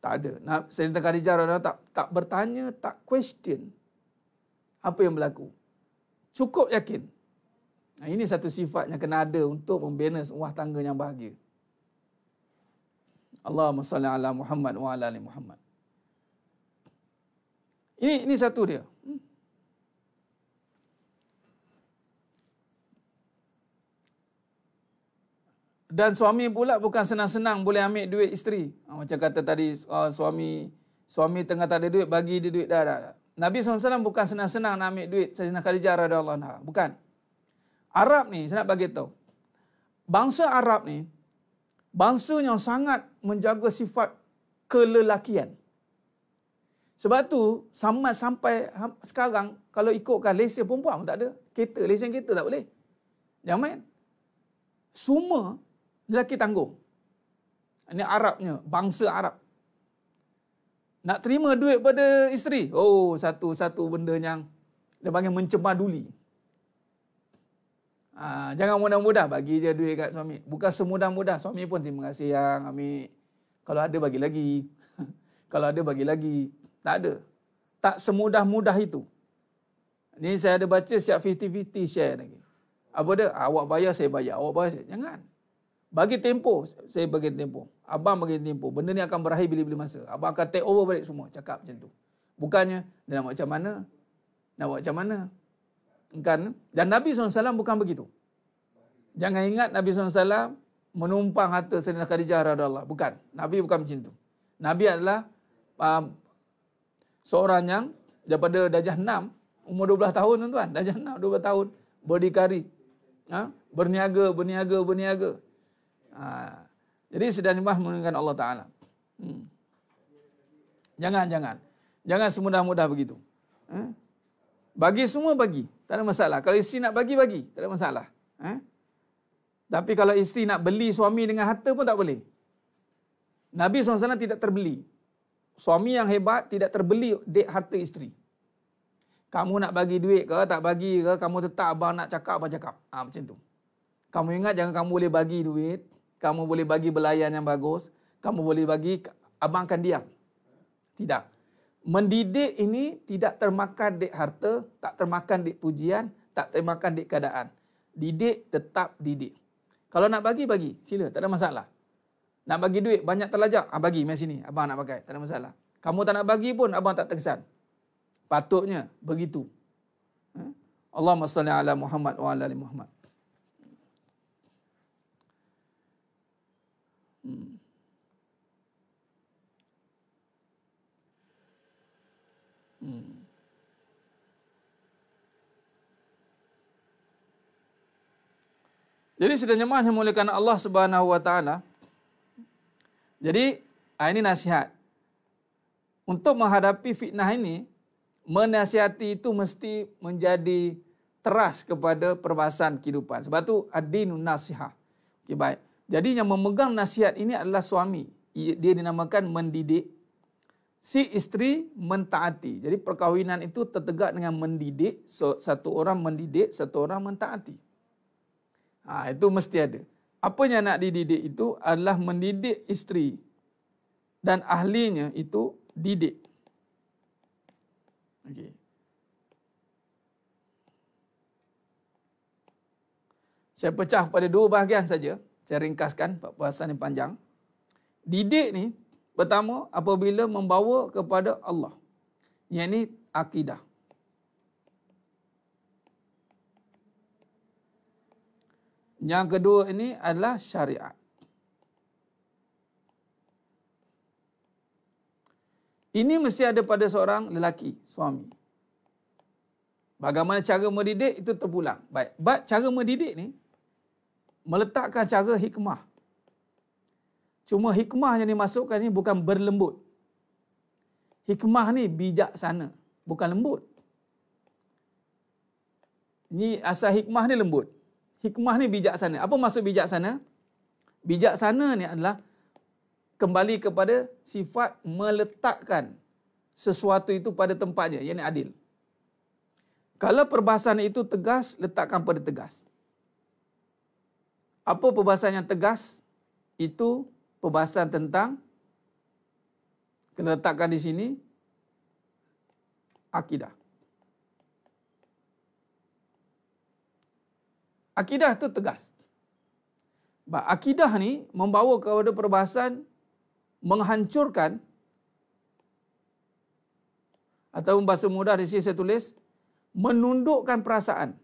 Tak ada. Nah, Sayyidina Khadijah radhiyallahu tak tak bertanya, tak question. apa yang berlaku. Cukup yakin. Nah, ini satu sifat yang kena ada untuk membina rumah tangga yang bahagia. Allahumma salli ala Muhammad wa ala ali Muhammad. Ini ini satu dia. Hmm. Dan suami pula bukan senang-senang boleh ambil duit isteri. Ha, macam kata tadi uh, suami suami tengah tak ada duit bagi dia duit dah. dah. Nabi SAW bukan senang-senang nak ambil duit Sayyidina Khadijah radhiyallahu anha. Bukan. Arab ni saya nak bagi tahu. Bangsa Arab ni bangsa yang sangat menjaga sifat kelelakian. Sebab tu sama sampai sekarang kalau ikutkan lesen perempuan pun tak ada. Kereta, lesen kereta tak boleh. Jangan main. Semua lelaki tanggung. Ini Arabnya, bangsa Arab. Nak terima duit pada isteri. Oh, satu-satu benda yang dia panggil mencemar duli. Ha, jangan mudah-mudah bagi je duit kat suami. Bukan semudah-mudah. Suami pun terima kasih yang ambil. Kalau ada bagi lagi. <laughs> Kalau ada bagi lagi. Tak ada. Tak semudah-mudah itu. Ni saya ada baca siap 50-50 share lagi. Apa dia? Awak bayar, saya bayar. Awak bayar, saya. Jangan. Bagi tempo, saya bagi tempo. Abang bagi tempo. Benda ni akan berakhir bila-bila masa. Abang akan take over balik semua. Cakap macam tu. Bukannya, dia nak buat macam mana? Nak buat macam mana? Kan? Dan Nabi SAW bukan begitu. Jangan ingat Nabi SAW menumpang harta Sayyidina Khadijah radhiyallahu Bukan. Nabi bukan macam tu. Nabi adalah um, seorang yang daripada dajah 6, umur 12 tahun tuan-tuan. Dajah 6, 12 tahun. Berdikari. Ha? Berniaga, berniaga, berniaga. Ha. Jadi sedang nyembah menggunakan Allah Ta'ala. Hmm. Jangan, jangan. Jangan semudah-mudah begitu. Ha? Bagi semua bagi. Tak ada masalah. Kalau isteri nak bagi, bagi. Tak ada masalah. Ha? Tapi kalau isteri nak beli suami dengan harta pun tak boleh. Nabi SAW tidak terbeli. Suami yang hebat tidak terbeli dek harta isteri. Kamu nak bagi duit ke, tak bagi ke, kamu tetap abang nak cakap, abang cakap. Ha, macam tu. Kamu ingat jangan kamu boleh bagi duit, kamu boleh bagi belayan yang bagus, kamu boleh bagi, abang akan diam. Tidak. Mendidik ini tidak termakan dek harta, tak termakan dek pujian, tak termakan dek keadaan. Didik tetap didik. Kalau nak bagi, bagi. Sila, tak ada masalah. Nak bagi duit, banyak terlajak. Ah, bagi, mari sini. Abang nak pakai, tak ada masalah. Kamu tak nak bagi pun, abang tak terkesan. Patutnya, begitu. Ha? Allahumma salli ala Muhammad wa ala Muhammad. Hmm. Jadi sedang jemaah yang muliakan Allah Subhanahu wa taala. Jadi ah, ini nasihat. Untuk menghadapi fitnah ini, menasihati itu mesti menjadi teras kepada perbahasan kehidupan. Sebab tu ad-dinun nasihah. Okay, baik. Jadi yang memegang nasihat ini adalah suami. Dia dinamakan mendidik. Si isteri mentaati. Jadi perkahwinan itu tertegak dengan mendidik. So, satu orang mendidik, satu orang mentaati. Ha, itu mesti ada. Apa yang nak dididik itu adalah mendidik isteri. Dan ahlinya itu didik. Okay. Saya pecah pada dua bahagian saja. Saya ringkaskan bahasan yang panjang. Didik ni pertama apabila membawa kepada Allah. Yang ini akidah. Yang kedua ini adalah syariat. Ini mesti ada pada seorang lelaki, suami. Bagaimana cara mendidik itu terpulang. Baik, baik cara mendidik ni meletakkan cara hikmah. Cuma hikmah yang dimasukkan ni bukan berlembut. Hikmah ni bijaksana, bukan lembut. Ini asal hikmah ni lembut. Hikmah ni bijaksana. Apa maksud bijaksana? Bijaksana ni adalah kembali kepada sifat meletakkan sesuatu itu pada tempatnya, yang adil. Kalau perbahasan itu tegas, letakkan pada tegas. Apa perbahasan yang tegas? Itu perbahasan tentang kena letakkan di sini akidah. Akidah tu tegas. Bah, akidah ni membawa kepada perbahasan menghancurkan atau bahasa mudah di sini saya tulis menundukkan perasaan.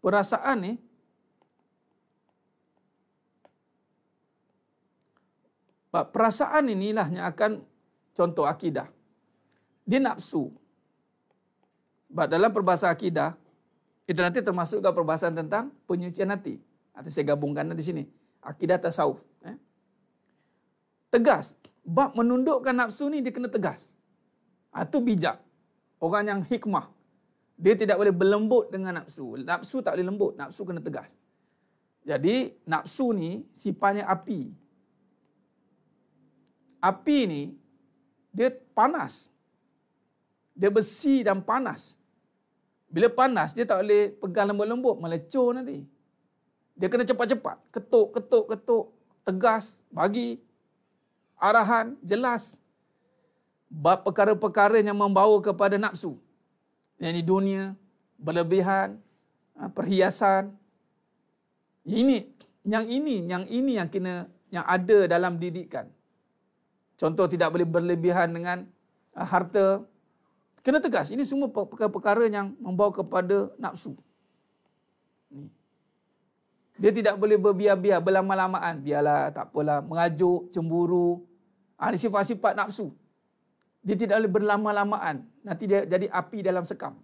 Perasaan ni perasaan inilah yang akan contoh akidah. Dia nafsu. Sebab dalam perbahasan akidah, itu nanti termasuk juga perbahasan tentang penyucian hati. Atau saya gabungkan di sini. Akidah tasawuf. Eh? Tegas. Bab menundukkan nafsu ni dia kena tegas. Itu ha, bijak. Orang yang hikmah. Dia tidak boleh berlembut dengan nafsu. Nafsu tak boleh lembut. Nafsu kena tegas. Jadi nafsu ni sifatnya api. Api ni dia panas. Dia besi dan panas. Bila panas dia tak boleh pegang lembut-lembut, melecur nanti. Dia kena cepat-cepat, ketuk, ketuk, ketuk, tegas, bagi arahan jelas. Perkara-perkara yang membawa kepada nafsu. Yang ini dunia, berlebihan, ha, perhiasan. Ini yang ini yang ini yang kena yang ada dalam didikan. Contoh tidak boleh berlebihan dengan uh, harta. Kena tegas. Ini semua perkara-perkara yang membawa kepada nafsu. Dia tidak boleh berbiar-biar, berlama-lamaan. Biarlah, tak apalah. Mengajuk, cemburu. Ha, ini sifat-sifat nafsu. Dia tidak boleh berlama-lamaan. Nanti dia jadi api dalam sekam.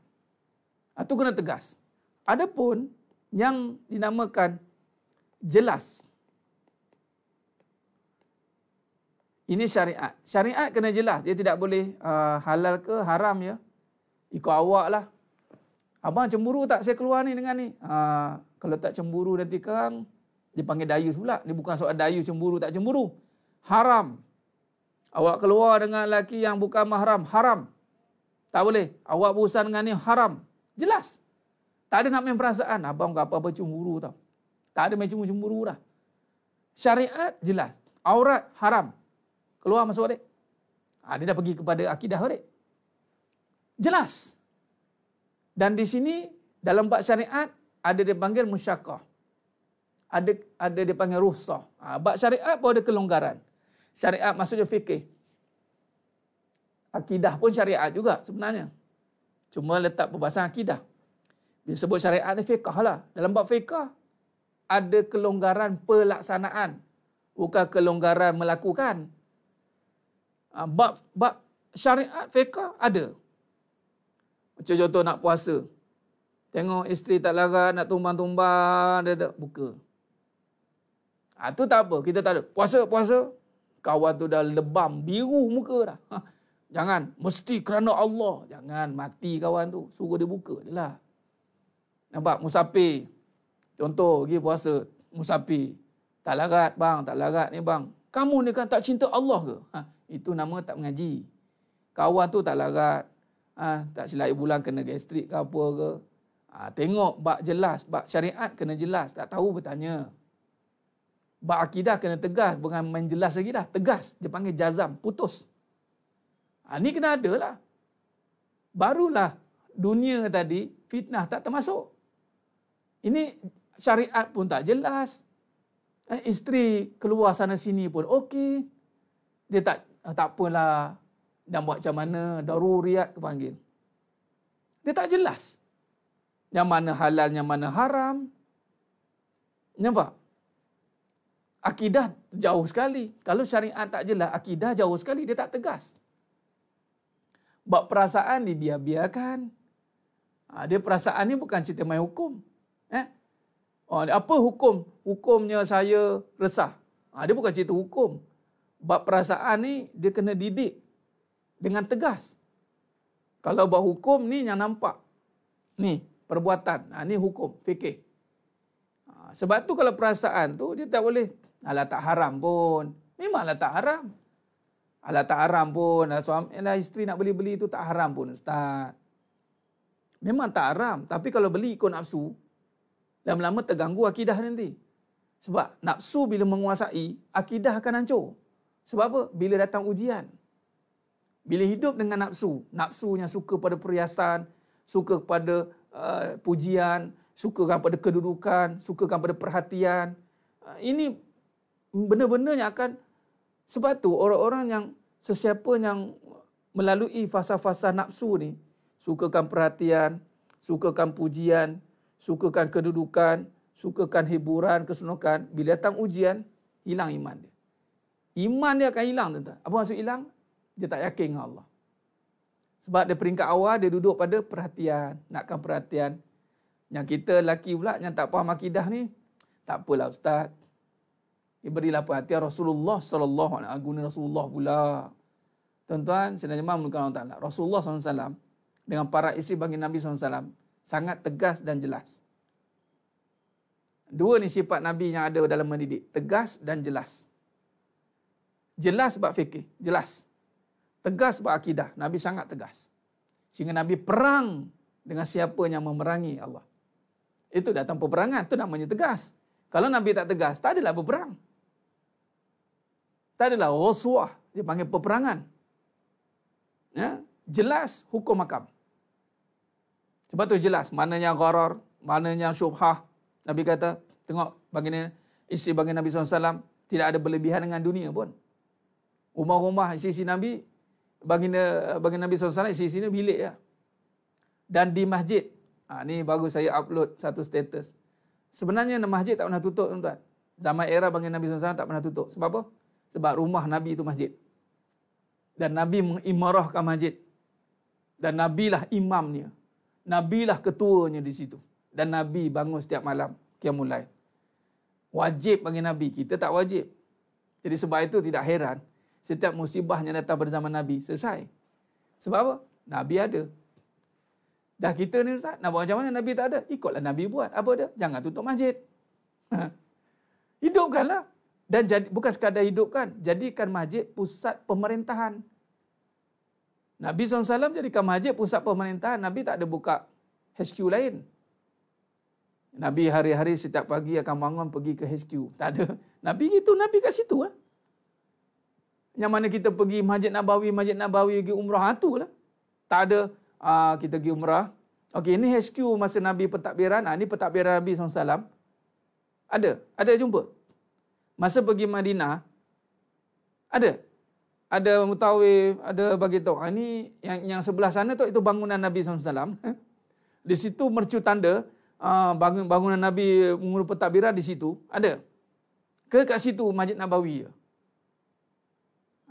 Itu ha, kena tegas. Adapun yang dinamakan jelas. Ini syariat. Syariat kena jelas. Dia tidak boleh uh, halal ke haram ya. Ikut awak lah. Abang cemburu tak saya keluar ni dengan ni? Uh, kalau tak cemburu nanti kang, dia panggil dayu pula. Dia bukan soal dayu cemburu tak cemburu. Haram. Awak keluar dengan lelaki yang bukan mahram. Haram. Tak boleh. Awak berusaha dengan ni haram. Jelas. Tak ada nak main perasaan. Abang ke apa-apa cemburu tau. Tak ada main cemburu-cemburu dah. Syariat jelas. Aurat haram. Keluar masuk adik. Ha, dia dah pergi kepada akidah adik. Jelas. Dan di sini dalam bab syariat ada dia panggil musyakah. Ada ada dia panggil ruhsah. Ha, bab syariat pun ada kelonggaran. Syariat maksudnya fikih. Akidah pun syariat juga sebenarnya. Cuma letak perbahasan akidah. Bila sebut syariat ni fiqah lah. Dalam bab fiqah ada kelonggaran pelaksanaan. Bukan kelonggaran melakukan. Ha, bab bab syariat fiqh ada. Macam contoh nak puasa. Tengok isteri tak larat, nak tumbang-tumbang, dia tak buka. Ha, tu tak apa, kita tak ada. Puasa, puasa. Kawan tu dah lebam, biru muka dah. Ha, jangan, mesti kerana Allah. Jangan, mati kawan tu. Suruh dia buka je lah. Nampak, musafir. Contoh, pergi puasa, musafir. Tak larat bang, tak larat ni bang. Kamu ni kan tak cinta Allah ke? Ha, itu nama tak mengaji. Kawan tu tak larat. Ha, tak silap bulan kena gastrik ke apa ke. Ha, tengok bak jelas. Bak syariat kena jelas. Tak tahu bertanya. Bak akidah kena tegas. Bukan main jelas lagi dah. Tegas. Dia panggil jazam. Putus. Ha, ni kena ada lah. Barulah dunia tadi fitnah tak termasuk. Ini syariat pun tak jelas. Eh, isteri keluar sana sini pun okey dia tak ah, tak apalah dan buat macam mana daruriyat kepanggil. Dia tak jelas. Yang mana halal, yang mana haram. Nampak? Akidah jauh sekali. Kalau syariat tak jelas, akidah jauh sekali. Dia tak tegas. Bab perasaan dibiar-biarkan. Ha, dia perasaan ni bukan cerita main hukum. Eh? Oh, apa hukum? Hukumnya saya resah. Ha, dia bukan cerita hukum bab perasaan ni dia kena didik dengan tegas. Kalau buat hukum ni yang nampak. Ni perbuatan. Ha, ni hukum, fikir. Ha, sebab tu kalau perasaan tu dia tak boleh. Alah tak haram pun. Memanglah tak haram. Alah tak haram pun. Alah, suami, alah isteri nak beli-beli tu tak haram pun Ustaz. Memang tak haram. Tapi kalau beli ikut nafsu, lama-lama terganggu akidah nanti. Sebab nafsu bila menguasai, akidah akan hancur. Sebab apa? Bila datang ujian. Bila hidup dengan nafsu, nafsunya suka pada perhiasan, suka kepada uh, pujian, suka kepada kedudukan, suka kepada perhatian. Uh, ini benda-benda yang akan sebab tu orang-orang yang sesiapa yang melalui fasa-fasa nafsu ni sukakan perhatian, sukakan pujian, sukakan kedudukan, sukakan hiburan, kesenukan, bila datang ujian, hilang iman dia. Iman dia akan hilang tuan-tuan. Apa maksud hilang? dia tak yakin dengan Allah. Sebab dia peringkat awal dia duduk pada perhatian, nakkan perhatian. Yang kita lelaki pula yang tak faham akidah ni, tak apalah ustaz. Dia berilah perhatian Rasulullah sallallahu alaihi wasallam Rasulullah pula. Tuan-tuan, sebenarnya mahu Allah Taala. Rasulullah SAW dengan para isteri bagi Nabi SAW sangat tegas dan jelas. Dua ni sifat Nabi yang ada dalam mendidik. Tegas dan jelas. Jelas sebab fikih. Jelas tegas berakidah. Nabi sangat tegas. Sehingga Nabi perang dengan siapa yang memerangi Allah. Itu datang peperangan. Itu namanya tegas. Kalau Nabi tak tegas, tak adalah berperang. Tak adalah rasuah. Dia panggil peperangan. Ya? Jelas hukum makam. Sebab tu jelas. Mananya gharar, mananya syubhah. Nabi kata, tengok baginda isteri baginda Nabi SAW, tidak ada berlebihan dengan dunia pun. Rumah-rumah isteri Nabi baginda baginda Nabi SAW isi sini bilik ya. Dan di masjid. Ha, ni baru saya upload satu status. Sebenarnya masjid tak pernah tutup tuan-tuan. Zaman era baginda Nabi SAW tak pernah tutup. Sebab apa? Sebab rumah Nabi itu masjid. Dan Nabi mengimarahkan masjid. Dan Nabilah imamnya. Nabilah ketuanya di situ. Dan Nabi bangun setiap malam. Qiyamul Wajib bagi Nabi. Kita tak wajib. Jadi sebab itu tidak heran setiap musibah yang datang zaman Nabi selesai. Sebab apa? Nabi ada. Dah kita ni Ustaz, nak buat macam mana Nabi tak ada? Ikutlah Nabi buat. Apa dia? Jangan tutup masjid. <laughs> Hidupkanlah. Dan jadi, bukan sekadar hidupkan, jadikan masjid pusat pemerintahan. Nabi SAW jadikan masjid pusat pemerintahan. Nabi tak ada buka HQ lain. Nabi hari-hari setiap pagi akan bangun pergi ke HQ. Tak ada. Nabi itu, Nabi kat situ lah. Yang mana kita pergi Masjid Nabawi, Masjid Nabawi pergi umrah. Ha, lah. Tak ada uh, kita pergi umrah. Okey, ini HQ masa Nabi pentadbiran. Ha, ini pentadbiran Nabi SAW. Ada. Ada jumpa. Masa pergi Madinah, ada. Ada mutawif, ada bagi tahu. Ini yang yang sebelah sana tu itu bangunan Nabi SAW. <laughs> Di situ mercu tanda uh, bangun, bangunan Nabi mengurus pentadbiran di situ. Ada. Ke kat situ Masjid Nabawi.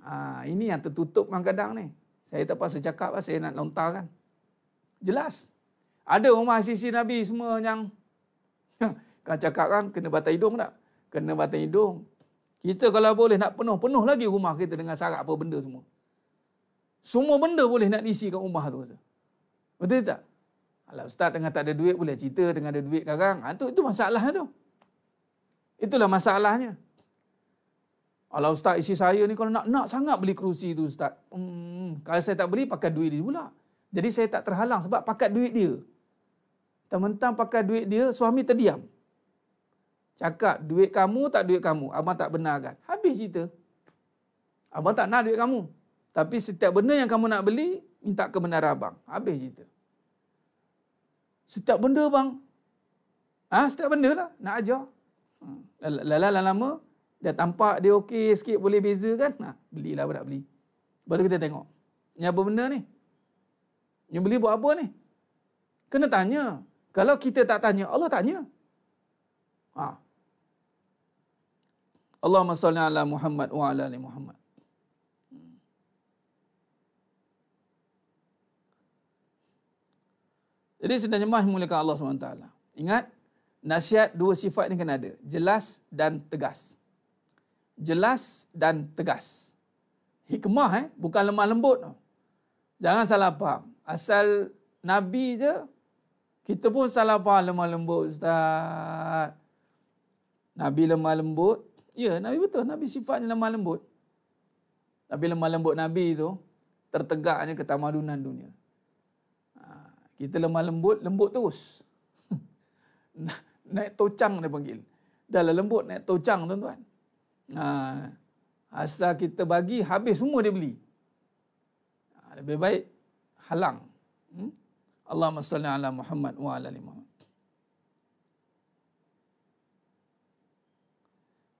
Ha, ini yang tertutup kadang-kadang ni. Saya tak pasal cakap lah, saya nak lontarkan. Jelas. Ada rumah sisi Nabi semua yang <laughs> kan cakap kan kena batai hidung tak? Kena batai hidung. Kita kalau boleh nak penuh, penuh lagi rumah kita dengan syarat apa benda semua. Semua benda boleh nak isi kat rumah tu. Betul tak? Kalau ustaz tengah tak ada duit boleh cerita tengah ada duit sekarang. Ha, itu, itu masalahnya tu. Itulah masalahnya. Kalau ustaz isi saya ni kalau nak nak sangat beli kerusi tu ustaz. Hmm, kalau saya tak beli pakai duit dia pula. Jadi saya tak terhalang sebab pakai duit dia. Teman-teman pakai duit dia, suami terdiam. Cakap duit kamu tak duit kamu. Abang tak benarkan. Habis cerita. Abang tak nak duit kamu. Tapi setiap benda yang kamu nak beli, minta kebenaran abang. Habis cerita. Setiap benda bang. Ah, ha, setiap benda lah. Nak ajar. Hmm. Lala-lala-lama, dia tampak dia okey sikit boleh beza kan? Nah, belilah nak beli. Baru kita tengok. Ini apa benda ni? Yang beli buat apa ni? Kena tanya. Kalau kita tak tanya, Allah tanya. Ha. Allahumma salli ala Muhammad wa ala ali Muhammad. Jadi sebenarnya mah mulakan Allah SWT. Ingat, nasihat dua sifat ni kena ada. Jelas dan tegas jelas dan tegas. Hikmah eh, bukan lemah lembut. Jangan salah faham. Asal Nabi je, kita pun salah faham lemah lembut Ustaz. Nabi lemah lembut. Ya, Nabi betul. Nabi sifatnya lemah lembut. Tapi lemah lembut Nabi tu, tertegaknya ketamadunan dunia. Ha, kita lemah lembut, lembut terus. <laughs> naik tocang dia panggil. Dah lembut, naik tocang tuan-tuan. Ha, asal kita bagi, habis semua dia beli. lebih baik halang. Hmm? Allahumma salli ala Muhammad wa ala Muhammad.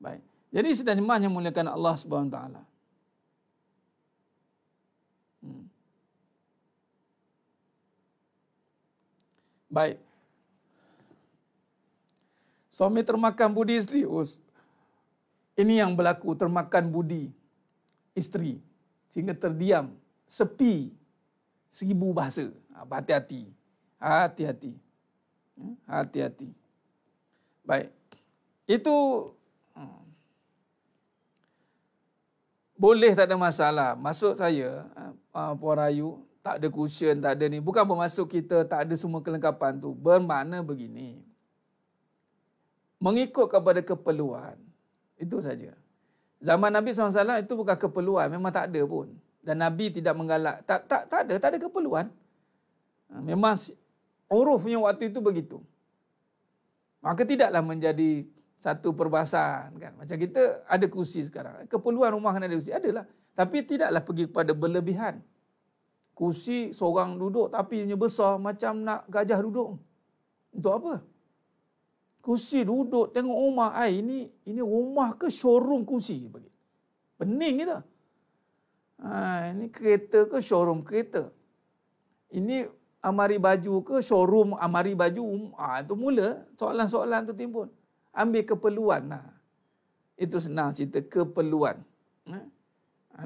Baik. Jadi sedang jemaah yang muliakan Allah Subhanahu taala. Hmm. Baik. Suami termakan budi isteri. Oh, ini yang berlaku termakan budi isteri. Sehingga terdiam, sepi, seribu bahasa. Hati-hati. Hati-hati. Ya, hati-hati. Baik. Itu hmm. Boleh tak ada masalah. Masuk saya, uh, Puan Rayu, tak ada cushion, tak ada ni. Bukan bermaksud kita tak ada semua kelengkapan tu. Bermakna begini mengikut kepada keperluan. Itu saja. Zaman Nabi SAW itu bukan keperluan, memang tak ada pun. Dan Nabi tidak menggalak. Tak tak tak ada, tak ada keperluan. Ha, memang urufnya waktu itu begitu. Maka tidaklah menjadi satu perbahasan kan. Macam kita ada kursi sekarang. Keperluan rumah kena ada kursi. Adalah. Tapi tidaklah pergi kepada berlebihan. Kursi seorang duduk tapi punya besar macam nak gajah duduk. Untuk apa? kursi duduk tengok rumah ai ini ini rumah ke showroom kursi bagi pening kita ha ini kereta ke showroom kereta ini amari baju ke showroom amari baju ah ha, itu mula soalan-soalan tu timbul ambil keperluan nah itu senang cerita keperluan ha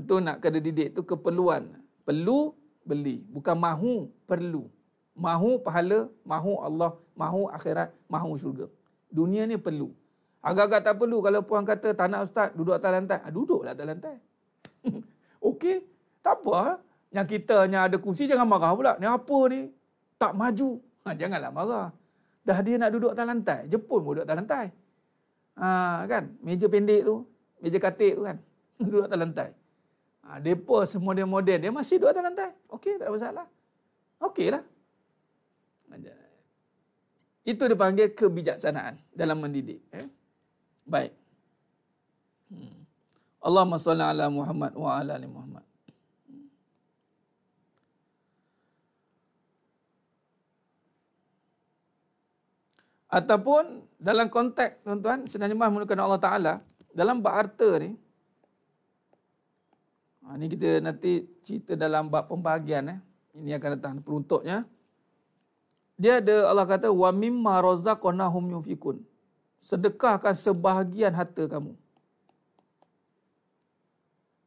itu ha, nak kena didik tu keperluan perlu beli bukan mahu perlu mahu pahala mahu Allah mahu akhirat mahu syurga Dunia ni perlu. Agak-agak tak perlu kalau puan kata tak nak ustaz duduk atas lantai. Ah, duduklah atas lantai. <laughs> Okey. Tak apa. Ah. Yang kita hanya ada kursi jangan marah pula. Ni apa ni? Tak maju. Ha, janganlah marah. Dah dia nak duduk atas lantai. Jepun pun duduk atas lantai. Ha, kan? Meja pendek tu. Meja katik tu kan. <laughs> duduk atas lantai. Ha, mereka semua dia model. Dia masih duduk atas lantai. Okey, tak ada masalah. Okey lah. Itu dipanggil kebijaksanaan dalam mendidik. Eh? Baik. Hmm. Allahumma salli ala Muhammad wa ala ali Muhammad. Ataupun dalam konteks tuan-tuan sedang jemaah menggunakan Allah Taala dalam bab harta ni ha, ni kita nanti cerita dalam bab pembahagian eh. Ini akan datang peruntutnya dia ada Allah kata wa mimma razaqnahum yunfikun. Sedekahkan sebahagian harta kamu.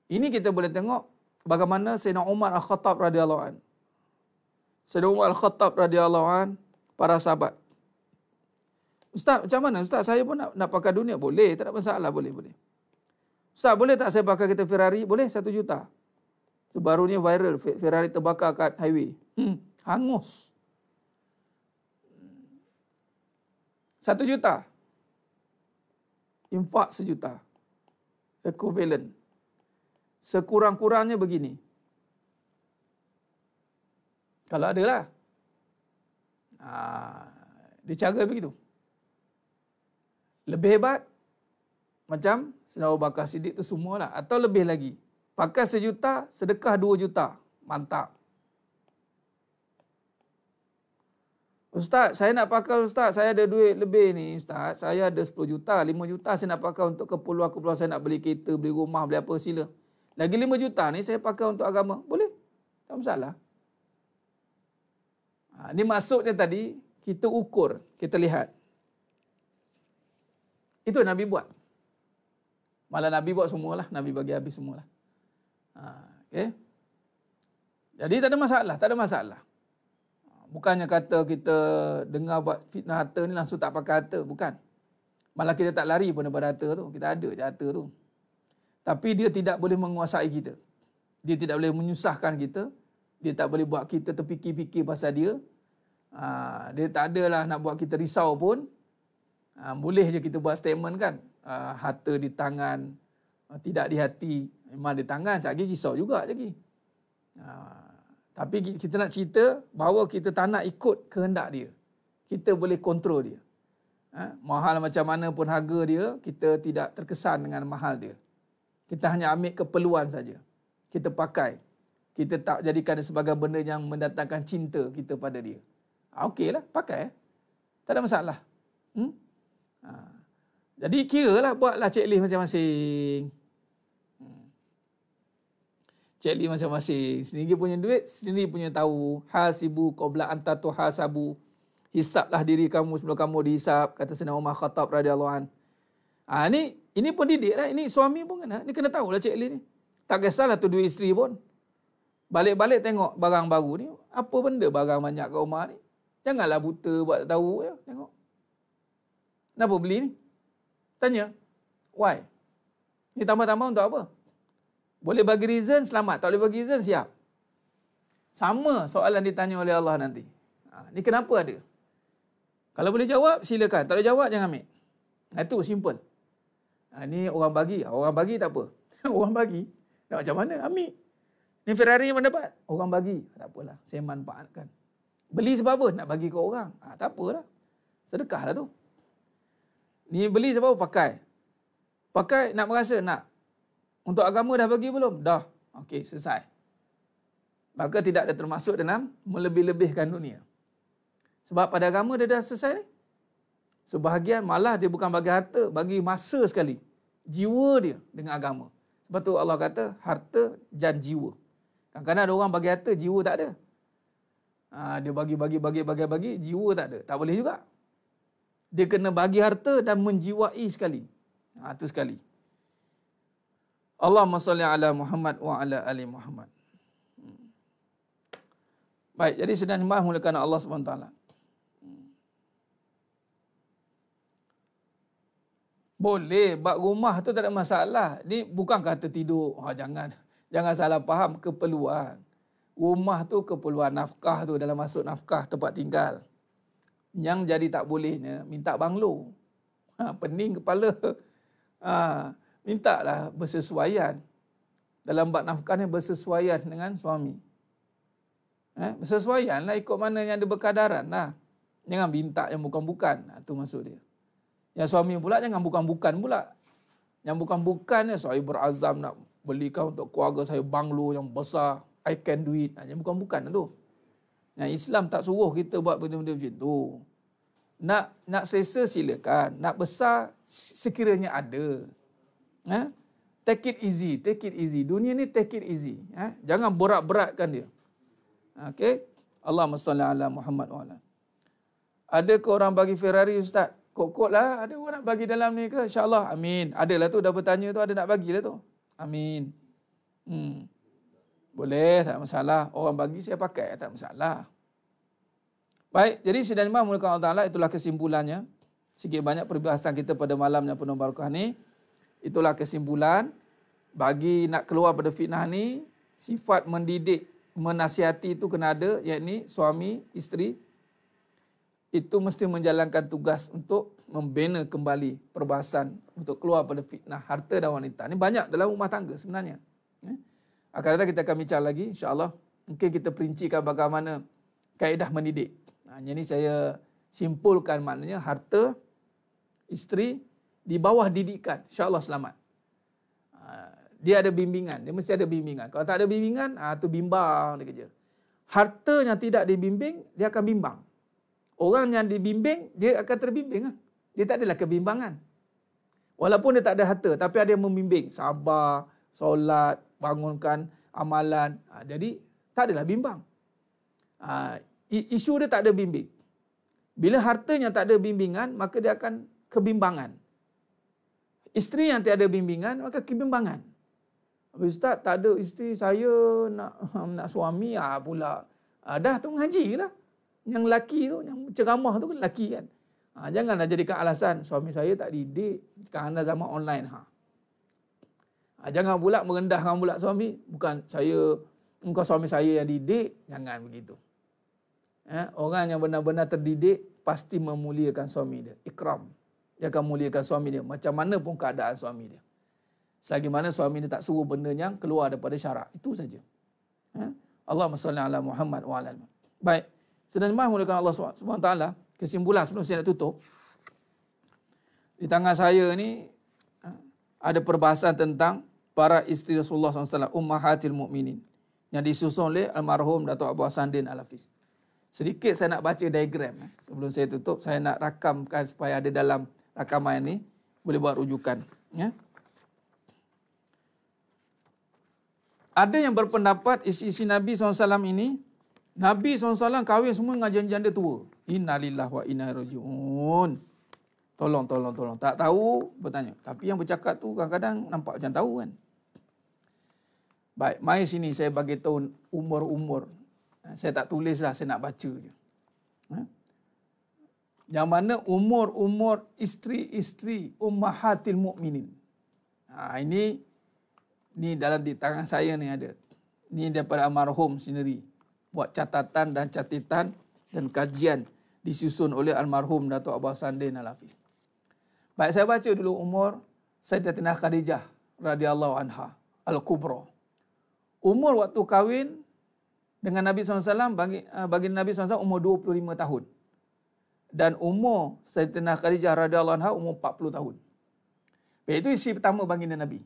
Ini kita boleh tengok bagaimana Sayyidina Umar Al-Khattab radhiyallahu an. Sayyidina Umar Al-Khattab radhiyallahu an para sahabat. Ustaz, macam mana? Ustaz, saya pun nak, nak pakai dunia. Boleh, tak ada masalah. Boleh, boleh. Ustaz, boleh tak saya pakai kereta Ferrari? Boleh, satu juta. Sebarunya viral, Ferrari terbakar kat highway. Hmm, hangus. Satu juta. Infak sejuta. Equivalent. Sekurang-kurangnya begini. Kalau ada lah. Ha, dia cara begitu. Lebih hebat. Macam Saudara Abu Bakar Siddiq tu semualah. Atau lebih lagi. Pakai sejuta, sedekah dua juta. Mantap. Ustaz, saya nak pakai Ustaz. Saya ada duit lebih ni Ustaz. Saya ada 10 juta, 5 juta saya nak pakai untuk keperluan-keperluan saya nak beli kereta, beli rumah, beli apa sila. Lagi 5 juta ni saya pakai untuk agama. Boleh? Tak masalah. Ha, ni maksudnya tadi, kita ukur, kita lihat. Itu Nabi buat. Malah Nabi buat semualah. Nabi bagi habis semualah. Ha, okay? Jadi tak ada masalah, tak ada masalah. Bukannya kata kita dengar buat fitnah harta ni langsung tak pakai harta. Bukan. Malah kita tak lari pun daripada harta tu. Kita ada je harta tu. Tapi dia tidak boleh menguasai kita. Dia tidak boleh menyusahkan kita. Dia tak boleh buat kita terfikir-fikir pasal dia. Ha, dia tak adalah nak buat kita risau pun. Ha, boleh je kita buat statement kan. Ha, harta di tangan, ha, tidak di hati. Memang di tangan, sekali risau juga lagi. Ha, tapi kita nak cerita bahawa kita tak nak ikut kehendak dia. Kita boleh kontrol dia. Ha? Mahal macam mana pun harga dia, kita tidak terkesan dengan mahal dia. Kita hanya ambil keperluan saja. Kita pakai. kita tak jadikan dia sebagai benda yang mendatangkan cinta kita pada dia. Ha, Okeylah, pakai. Tak ada masalah. Hmm? Ha. Jadi kira lah buatlah checklist masing-masing. Hmm. Checklist masing-masing. Sendiri punya duit, sendiri punya tahu. Hasibu qabla anta tu hasabu. Hisaplah diri kamu sebelum kamu dihisap. Kata Sina Umar Khattab radhiyallahu an. Ha, ni, ini pun didik lah. Ini suami pun kena. Ini kena tahu lah checklist ni. Tak kisahlah tu dua isteri pun. Balik-balik tengok barang baru ni. Apa benda barang banyak kat rumah ni? Janganlah buta buat tak tahu. Ya. Tengok. Kenapa beli ni? Tanya. Why? Ni tambah-tambah untuk apa? Boleh bagi reason, selamat. Tak boleh bagi reason, siap. Sama soalan ditanya oleh Allah nanti. Ha, ni kenapa ada? Kalau boleh jawab, silakan. Tak boleh jawab, jangan ambil. Itu simple. Ha, ni orang bagi. Orang bagi tak apa. <laughs> orang bagi. Nak macam mana? Ambil. Ni Ferrari yang dapat. Orang bagi. Tak apalah. Saya manfaatkan. Beli sebab apa? Nak bagi ke orang. Ha, tak apalah. Sedekah lah tu. Ni beli sebab apa? Pakai. Pakai nak merasa nak. Untuk agama dah bagi belum? Dah. Okey, selesai. Maka tidak ada termasuk dalam melebih-lebihkan dunia. Sebab pada agama dia dah selesai ni. Sebahagian malah dia bukan bagi harta, bagi masa sekali. Jiwa dia dengan agama. Sebab tu Allah kata harta dan jiwa. Kadang-kadang ada orang bagi harta, jiwa tak ada. Ha, dia bagi, bagi, bagi, bagi, bagi, jiwa tak ada. Tak boleh juga. Dia kena bagi harta dan menjiwai sekali. Ha, itu sekali. Allah salli ala Muhammad wa ala ali Muhammad. Hmm. Baik, jadi sedang sembah mulakan Allah SWT. Boleh, bak rumah tu tak ada masalah. Ni bukan kata tidur. Ha, jangan. Jangan salah faham keperluan. Rumah tu keperluan nafkah tu dalam masuk nafkah tempat tinggal. Yang jadi tak bolehnya minta banglo. Ha, pening kepala. <laughs> Ha, minta lah bersesuaian. Dalam bab nafkah ni bersesuaian dengan suami. Ha, bersesuaian lah ikut mana yang ada berkadaran lah. Jangan minta yang bukan-bukan. Ha, tu maksud dia. Yang suami pula jangan bukan-bukan pula. Yang bukan-bukan ni suami berazam nak belikan untuk keluarga saya banglo yang besar, I can do it. Hanya bukan-bukan tu. Yang Islam tak suruh kita buat benda-benda macam tu. Nak nak selesa silakan. Nak besar sekiranya ada. Ha? Take it easy, take it easy. Dunia ni take it easy. Ha? Jangan berat-beratkan dia. Okay? Allah salli ala Muhammad wa ala. Ada ke orang bagi Ferrari Ustaz? Kok-kok lah. Ada orang nak bagi dalam ni ke? InsyaAllah. Amin. Adalah tu. Dah bertanya tu. Ada nak bagi lah tu. Amin. Hmm. Boleh, tak ada masalah. Orang bagi saya pakai, tak ada masalah. Baik, jadi sidang imam mulakan Allah Ta'ala, itulah kesimpulannya. Sikit banyak perbahasan kita pada malam yang penuh barakah ni. Itulah kesimpulan. Bagi nak keluar pada fitnah ni, sifat mendidik, menasihati itu kena ada, yakni suami, isteri, itu mesti menjalankan tugas untuk membina kembali perbahasan untuk keluar pada fitnah harta dan wanita. Ini banyak dalam rumah tangga sebenarnya. Ya. Akan datang kita akan bincang lagi insyaAllah. Mungkin kita perincikan bagaimana kaedah mendidik. Nah, ini saya simpulkan maknanya harta, isteri di bawah didikan. InsyaAllah selamat. Dia ada bimbingan. Dia mesti ada bimbingan. Kalau tak ada bimbingan, itu bimbang dia kerja. Harta yang tidak dibimbing, dia akan bimbang. Orang yang dibimbing, dia akan terbimbing. Lah. Dia tak adalah kebimbangan. Walaupun dia tak ada harta, tapi ada yang membimbing. Sabar, solat, bangunkan amalan. Ha, jadi, tak adalah bimbang. Ha, isu dia tak ada bimbing. Bila hartanya tak ada bimbingan, maka dia akan kebimbangan. Isteri yang tiada bimbingan, maka kebimbangan. Ustaz, tak ada isteri saya nak <laughs> nak suami ah pula. Ah, dah tu ngaji lah yang lelaki tu, yang ceramah tu kan lelaki kan. Ha, janganlah jadikan alasan suami saya tak didik kerana zaman online. Ha. Ha, jangan pula merendahkan pula suami. Bukan saya, bukan suami saya yang didik. Jangan begitu. Ha, orang yang benar-benar terdidik pasti memuliakan suami dia. Ikram. Dia akan muliakan suami dia. Macam mana pun keadaan suami dia. Selagi mana suami dia tak suruh benda yang keluar daripada syarak. Itu saja. Ha? Allah SWT Muhammad wa Baik. Sedang jemaah mulakan Allah SWT, kesimpulan sebelum saya nak tutup. Di tangan saya ni ha, ada perbahasan tentang para isteri Rasulullah SAW, ummahatil mu'minin. yang disusun oleh almarhum Datuk Abu Hasanuddin Al-Hafiz. Sedikit saya nak baca diagram. Eh. Sebelum saya tutup, saya nak rakamkan supaya ada dalam rakaman ini. Boleh buat rujukan. Ya. Ada yang berpendapat isi-isi Nabi SAW ini, Nabi SAW kahwin semua dengan janda-janda tua. Innalillah wa inna rajiun. Tolong, tolong, tolong. Tak tahu, bertanya. Tapi yang bercakap tu kadang-kadang nampak macam tahu kan. Baik, mai sini saya bagi tahu umur-umur Ha, saya tak tulis lah, saya nak baca je. Ha? Yang mana umur-umur isteri-isteri ummahatil mu'minin. Ha, ini ni dalam di tangan saya ni ada. Ni daripada almarhum sendiri. Buat catatan dan catatan dan kajian disusun oleh almarhum Datuk Abu Sandin Al-Hafiz. Baik, saya baca dulu umur Sayyidatina Khadijah radhiyallahu anha al-kubra. Umur waktu kahwin dengan Nabi SAW bagi, uh, bagi Nabi SAW umur 25 tahun. Dan umur Sayyidina Khadijah radhiyallahu anha umur 40 tahun. Itu isi pertama baginda Nabi.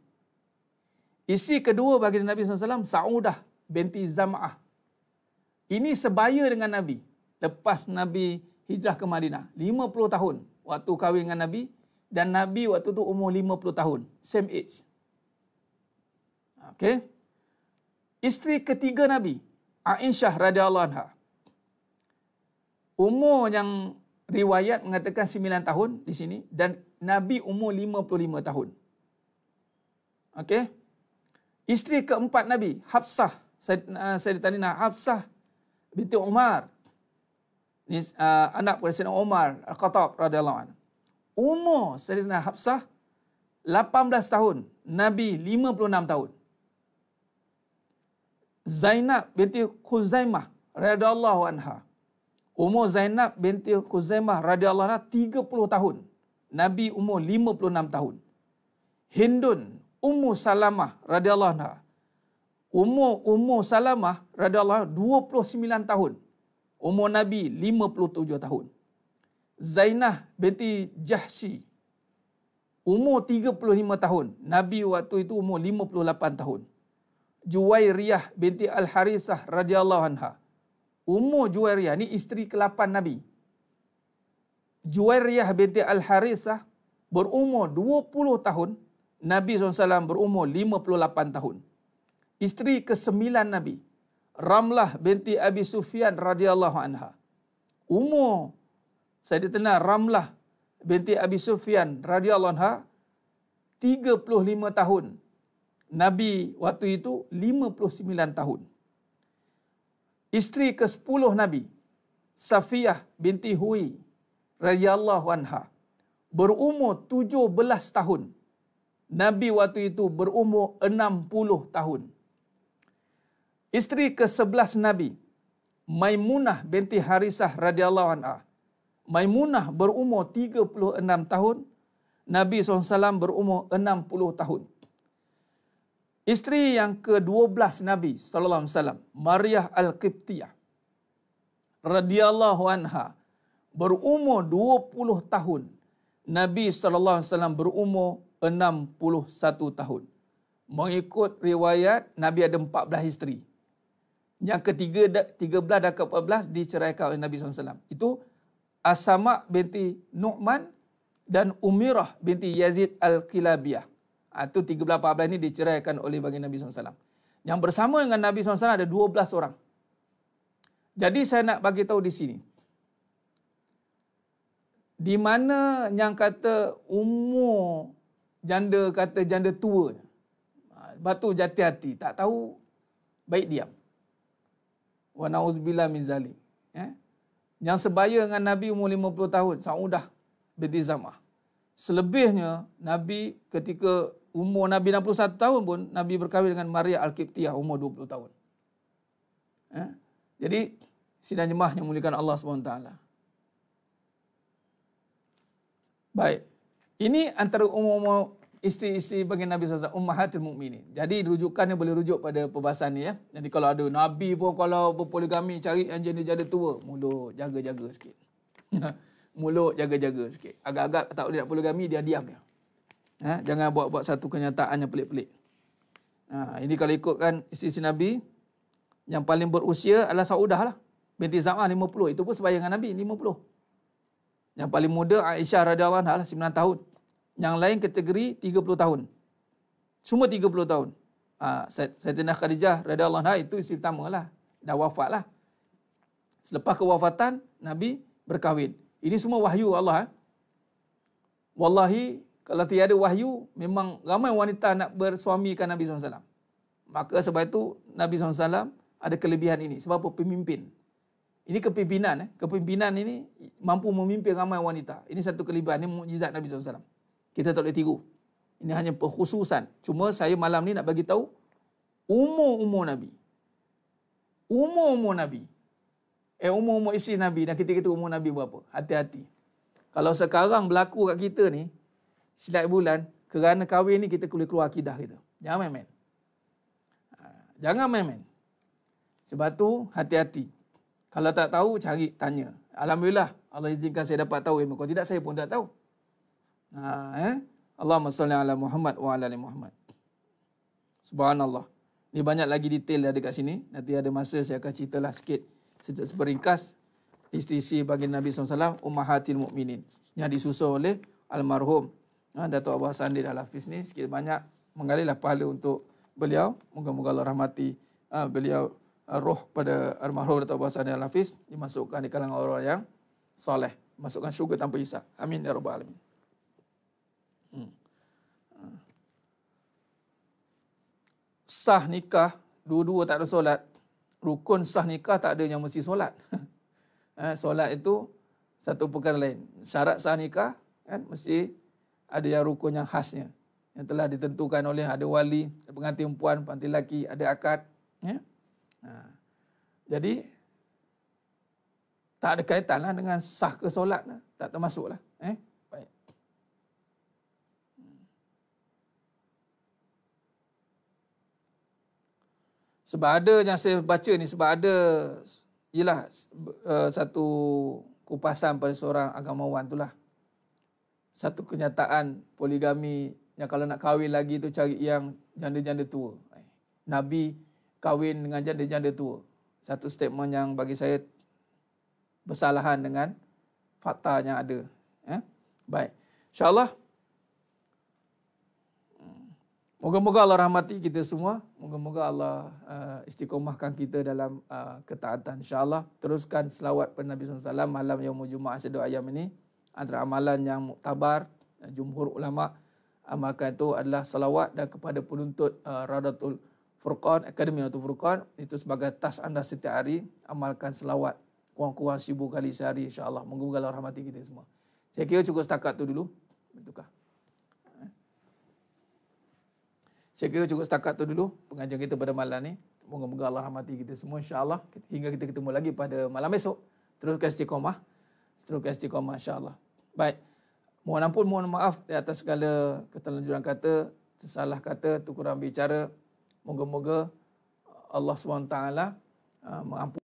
Isi kedua baginda Nabi SAW Saudah binti Zam'ah. Ini sebaya dengan Nabi. Lepas Nabi hijrah ke Madinah. 50 tahun waktu kahwin dengan Nabi. Dan Nabi waktu tu umur 50 tahun. Same age. Okay. Isteri ketiga Nabi. Aisyah radhiyallahu anha. Umur yang riwayat mengatakan 9 tahun di sini dan Nabi umur 55 tahun. Okey. Isteri keempat Nabi, Hafsah, Sayyidatina Hafsah binti Umar. Ini uh, anak Presiden Umar Al-Khattab radhiyallahu anhu. Umur Sayyidatina Hafsah 18 tahun, Nabi 56 tahun. Zainab binti Khuzaimah radhiyallahu anha. Umur Zainab binti Khuzaimah radhiyallahu anha 30 tahun. Nabi umur 56 tahun. Hindun Ummu Salamah radhiyallahu anha. Umur Ummu Salamah radhiyallahu anha 29 tahun. Umur Nabi 57 tahun. Zainah binti Jahshi umur 35 tahun. Nabi waktu itu umur 58 tahun. Juwairiyah binti Al-Harisah radhiyallahu anha. Umur Juwairiyah ni isteri ke-8 Nabi. Juwairiyah binti Al-Harisah berumur 20 tahun, Nabi SAW berumur 58 tahun. Isteri ke-9 Nabi, Ramlah binti Abi Sufyan radhiyallahu anha. Umur saya ditenang Ramlah binti Abi Sufyan radhiyallahu anha 35 tahun Nabi waktu itu 59 tahun. Isteri ke-10 Nabi, Safiyah binti Hui radhiyallahu anha, berumur 17 tahun. Nabi waktu itu berumur 60 tahun. Isteri ke-11 Nabi, Maimunah binti Harisah radhiyallahu anha. Maimunah berumur 36 tahun, Nabi SAW berumur 60 tahun. Isteri yang ke-12 Nabi sallallahu alaihi wasallam, Maryah Al-Qibtiyah radhiyallahu anha berumur 20 tahun. Nabi sallallahu alaihi wasallam berumur 61 tahun. Mengikut riwayat Nabi ada 14 isteri. Yang ketiga 13 dan ke-14 diceraikan oleh Nabi SAW. Itu Asama binti Nu'man dan Umirah binti Yazid Al-Kilabiyah. Itu 13-14 ini diceraikan oleh bagi Nabi SAW. Yang bersama dengan Nabi SAW ada 12 orang. Jadi saya nak bagi tahu di sini. Di mana yang kata umur janda kata janda tua. Batu jati hati. Tak tahu baik diam. Wa na'udzubillah min zalim. Eh? Yang sebaya dengan Nabi umur 50 tahun. Sa'udah binti Zamah. Selebihnya Nabi ketika umur Nabi 61 tahun pun Nabi berkahwin dengan Maria Al-Qibtiyah umur 20 tahun. Eh? Jadi sidang jemaah yang muliakan Allah SWT. Baik. Ini antara umur-umur isteri-isteri bagi Nabi SAW. Ummahatul Mu'minin. Jadi rujukannya boleh rujuk pada perbahasan ni. Ya? Jadi kalau ada Nabi pun kalau berpoligami cari yang janda-janda tua. Mulut jaga-jaga sikit. <laughs> Mulut jaga-jaga sikit. Agak-agak tak boleh nak poligami dia diam dia. Ha? Jangan buat-buat satu kenyataan yang pelik-pelik. Ha, ini kalau ikutkan isteri Nabi, Yang paling berusia adalah Saudah lah. Binti Zam'ah 50. Itu pun sebaya dengan Nabi 50. Yang paling muda Aisyah radhiyallahu anha lah 9 tahun. Yang lain kategori 30 tahun. Semua 30 tahun. Ha, Sayyidina Khadijah radhiyallahu anha itu isteri pertama lah. Dah wafat lah. Selepas kewafatan Nabi berkahwin. Ini semua wahyu Allah. Eh? Wallahi kalau tiada wahyu memang ramai wanita nak bersuamikan Nabi SAW. Maka sebab itu Nabi SAW ada kelebihan ini. Sebab apa? Pemimpin. Ini kepimpinan. Eh? Kepimpinan ini mampu memimpin ramai wanita. Ini satu kelebihan. Ini mujizat Nabi SAW. Kita tak boleh tiru. Ini hanya perkhususan. Cuma saya malam ni nak bagi tahu umur-umur Nabi. Umur-umur Nabi. Eh umur-umur isteri Nabi dan kita-kita umur Nabi berapa? Hati-hati. Kalau sekarang berlaku kat kita ni, silap bulan, kerana kahwin ni kita boleh keluar akidah kita. Jangan main-main. Ha, jangan main-main. Sebab tu hati-hati. Kalau tak tahu, cari, tanya. Alhamdulillah, Allah izinkan saya dapat tahu ilmu. Kalau tidak, saya pun tak tahu. Ha, eh? Allahumma salli ala Muhammad wa ala Muhammad. Subhanallah. Ni banyak lagi detail ada kat sini. Nanti ada masa saya akan ceritalah sikit. Seringkas isteri-isteri bagi Nabi SAW, Ummahatil Mu'minin. Yang disusul oleh almarhum ha, Datuk Abu Hassan Din Al-Hafiz ni. Sikit banyak menggalilah pahala untuk beliau. Moga-moga Allah rahmati ha, beliau Uh, roh pada almarhum Datuk Abbas Sani Al-Hafiz dimasukkan di kalangan orang yang soleh. Masukkan syurga tanpa hisap. Amin ya rabbal alamin. Hmm. Sah nikah, dua-dua tak ada solat. Rukun sah nikah tak ada yang mesti solat. <laughs> Solat itu satu perkara lain. Syarat sah nikah kan mesti ada yang rukun yang khasnya. Yang telah ditentukan oleh ada wali, pengantin puan, pengantin lelaki, ada akad. Ya? Ha. Jadi tak ada kaitan lah dengan sah ke solat lah. Tak termasuk lah. Eh? Baik. Sebab ada yang saya baca ni, sebab ada ialah uh, satu kupasan pada seorang agamawan tu lah. Satu kenyataan poligami yang kalau nak kahwin lagi tu cari yang janda-janda tua. Nabi kahwin dengan janda-janda tua. Satu statement yang bagi saya bersalahan dengan fakta yang ada. Eh? Baik. InsyaAllah. Moga-moga Allah rahmati kita semua. Moga-moga Allah uh, istiqomahkan kita dalam uh, ketaatan. InsyaAllah. Teruskan selawat pada Nabi SAW malam yang Jumaat sedua ayam ini. Antara amalan yang muktabar, jumhur ulama' amalkan itu adalah salawat dan kepada penuntut uh, Radatul Furqan, Akademi atau Furqan itu sebagai tas anda setiap hari amalkan selawat kurang-kurang seribu kali sehari insyaAllah. Moga Allah rahmati kita semua. Saya kira cukup setakat tu dulu. Betulkah? Eh? Saya kira cukup setakat tu dulu pengajian kita pada malam ni. Moga-moga Allah rahmati kita semua insyaAllah. Hingga kita ketemu lagi pada malam esok. Teruskan istiqomah. Teruskan istiqomah insyaAllah. Baik. Mohon ampun, mohon maaf di atas segala keterlanjuran kata, tersalah kata, tukuran bicara. Moga-moga Allah SWT uh, mengampuni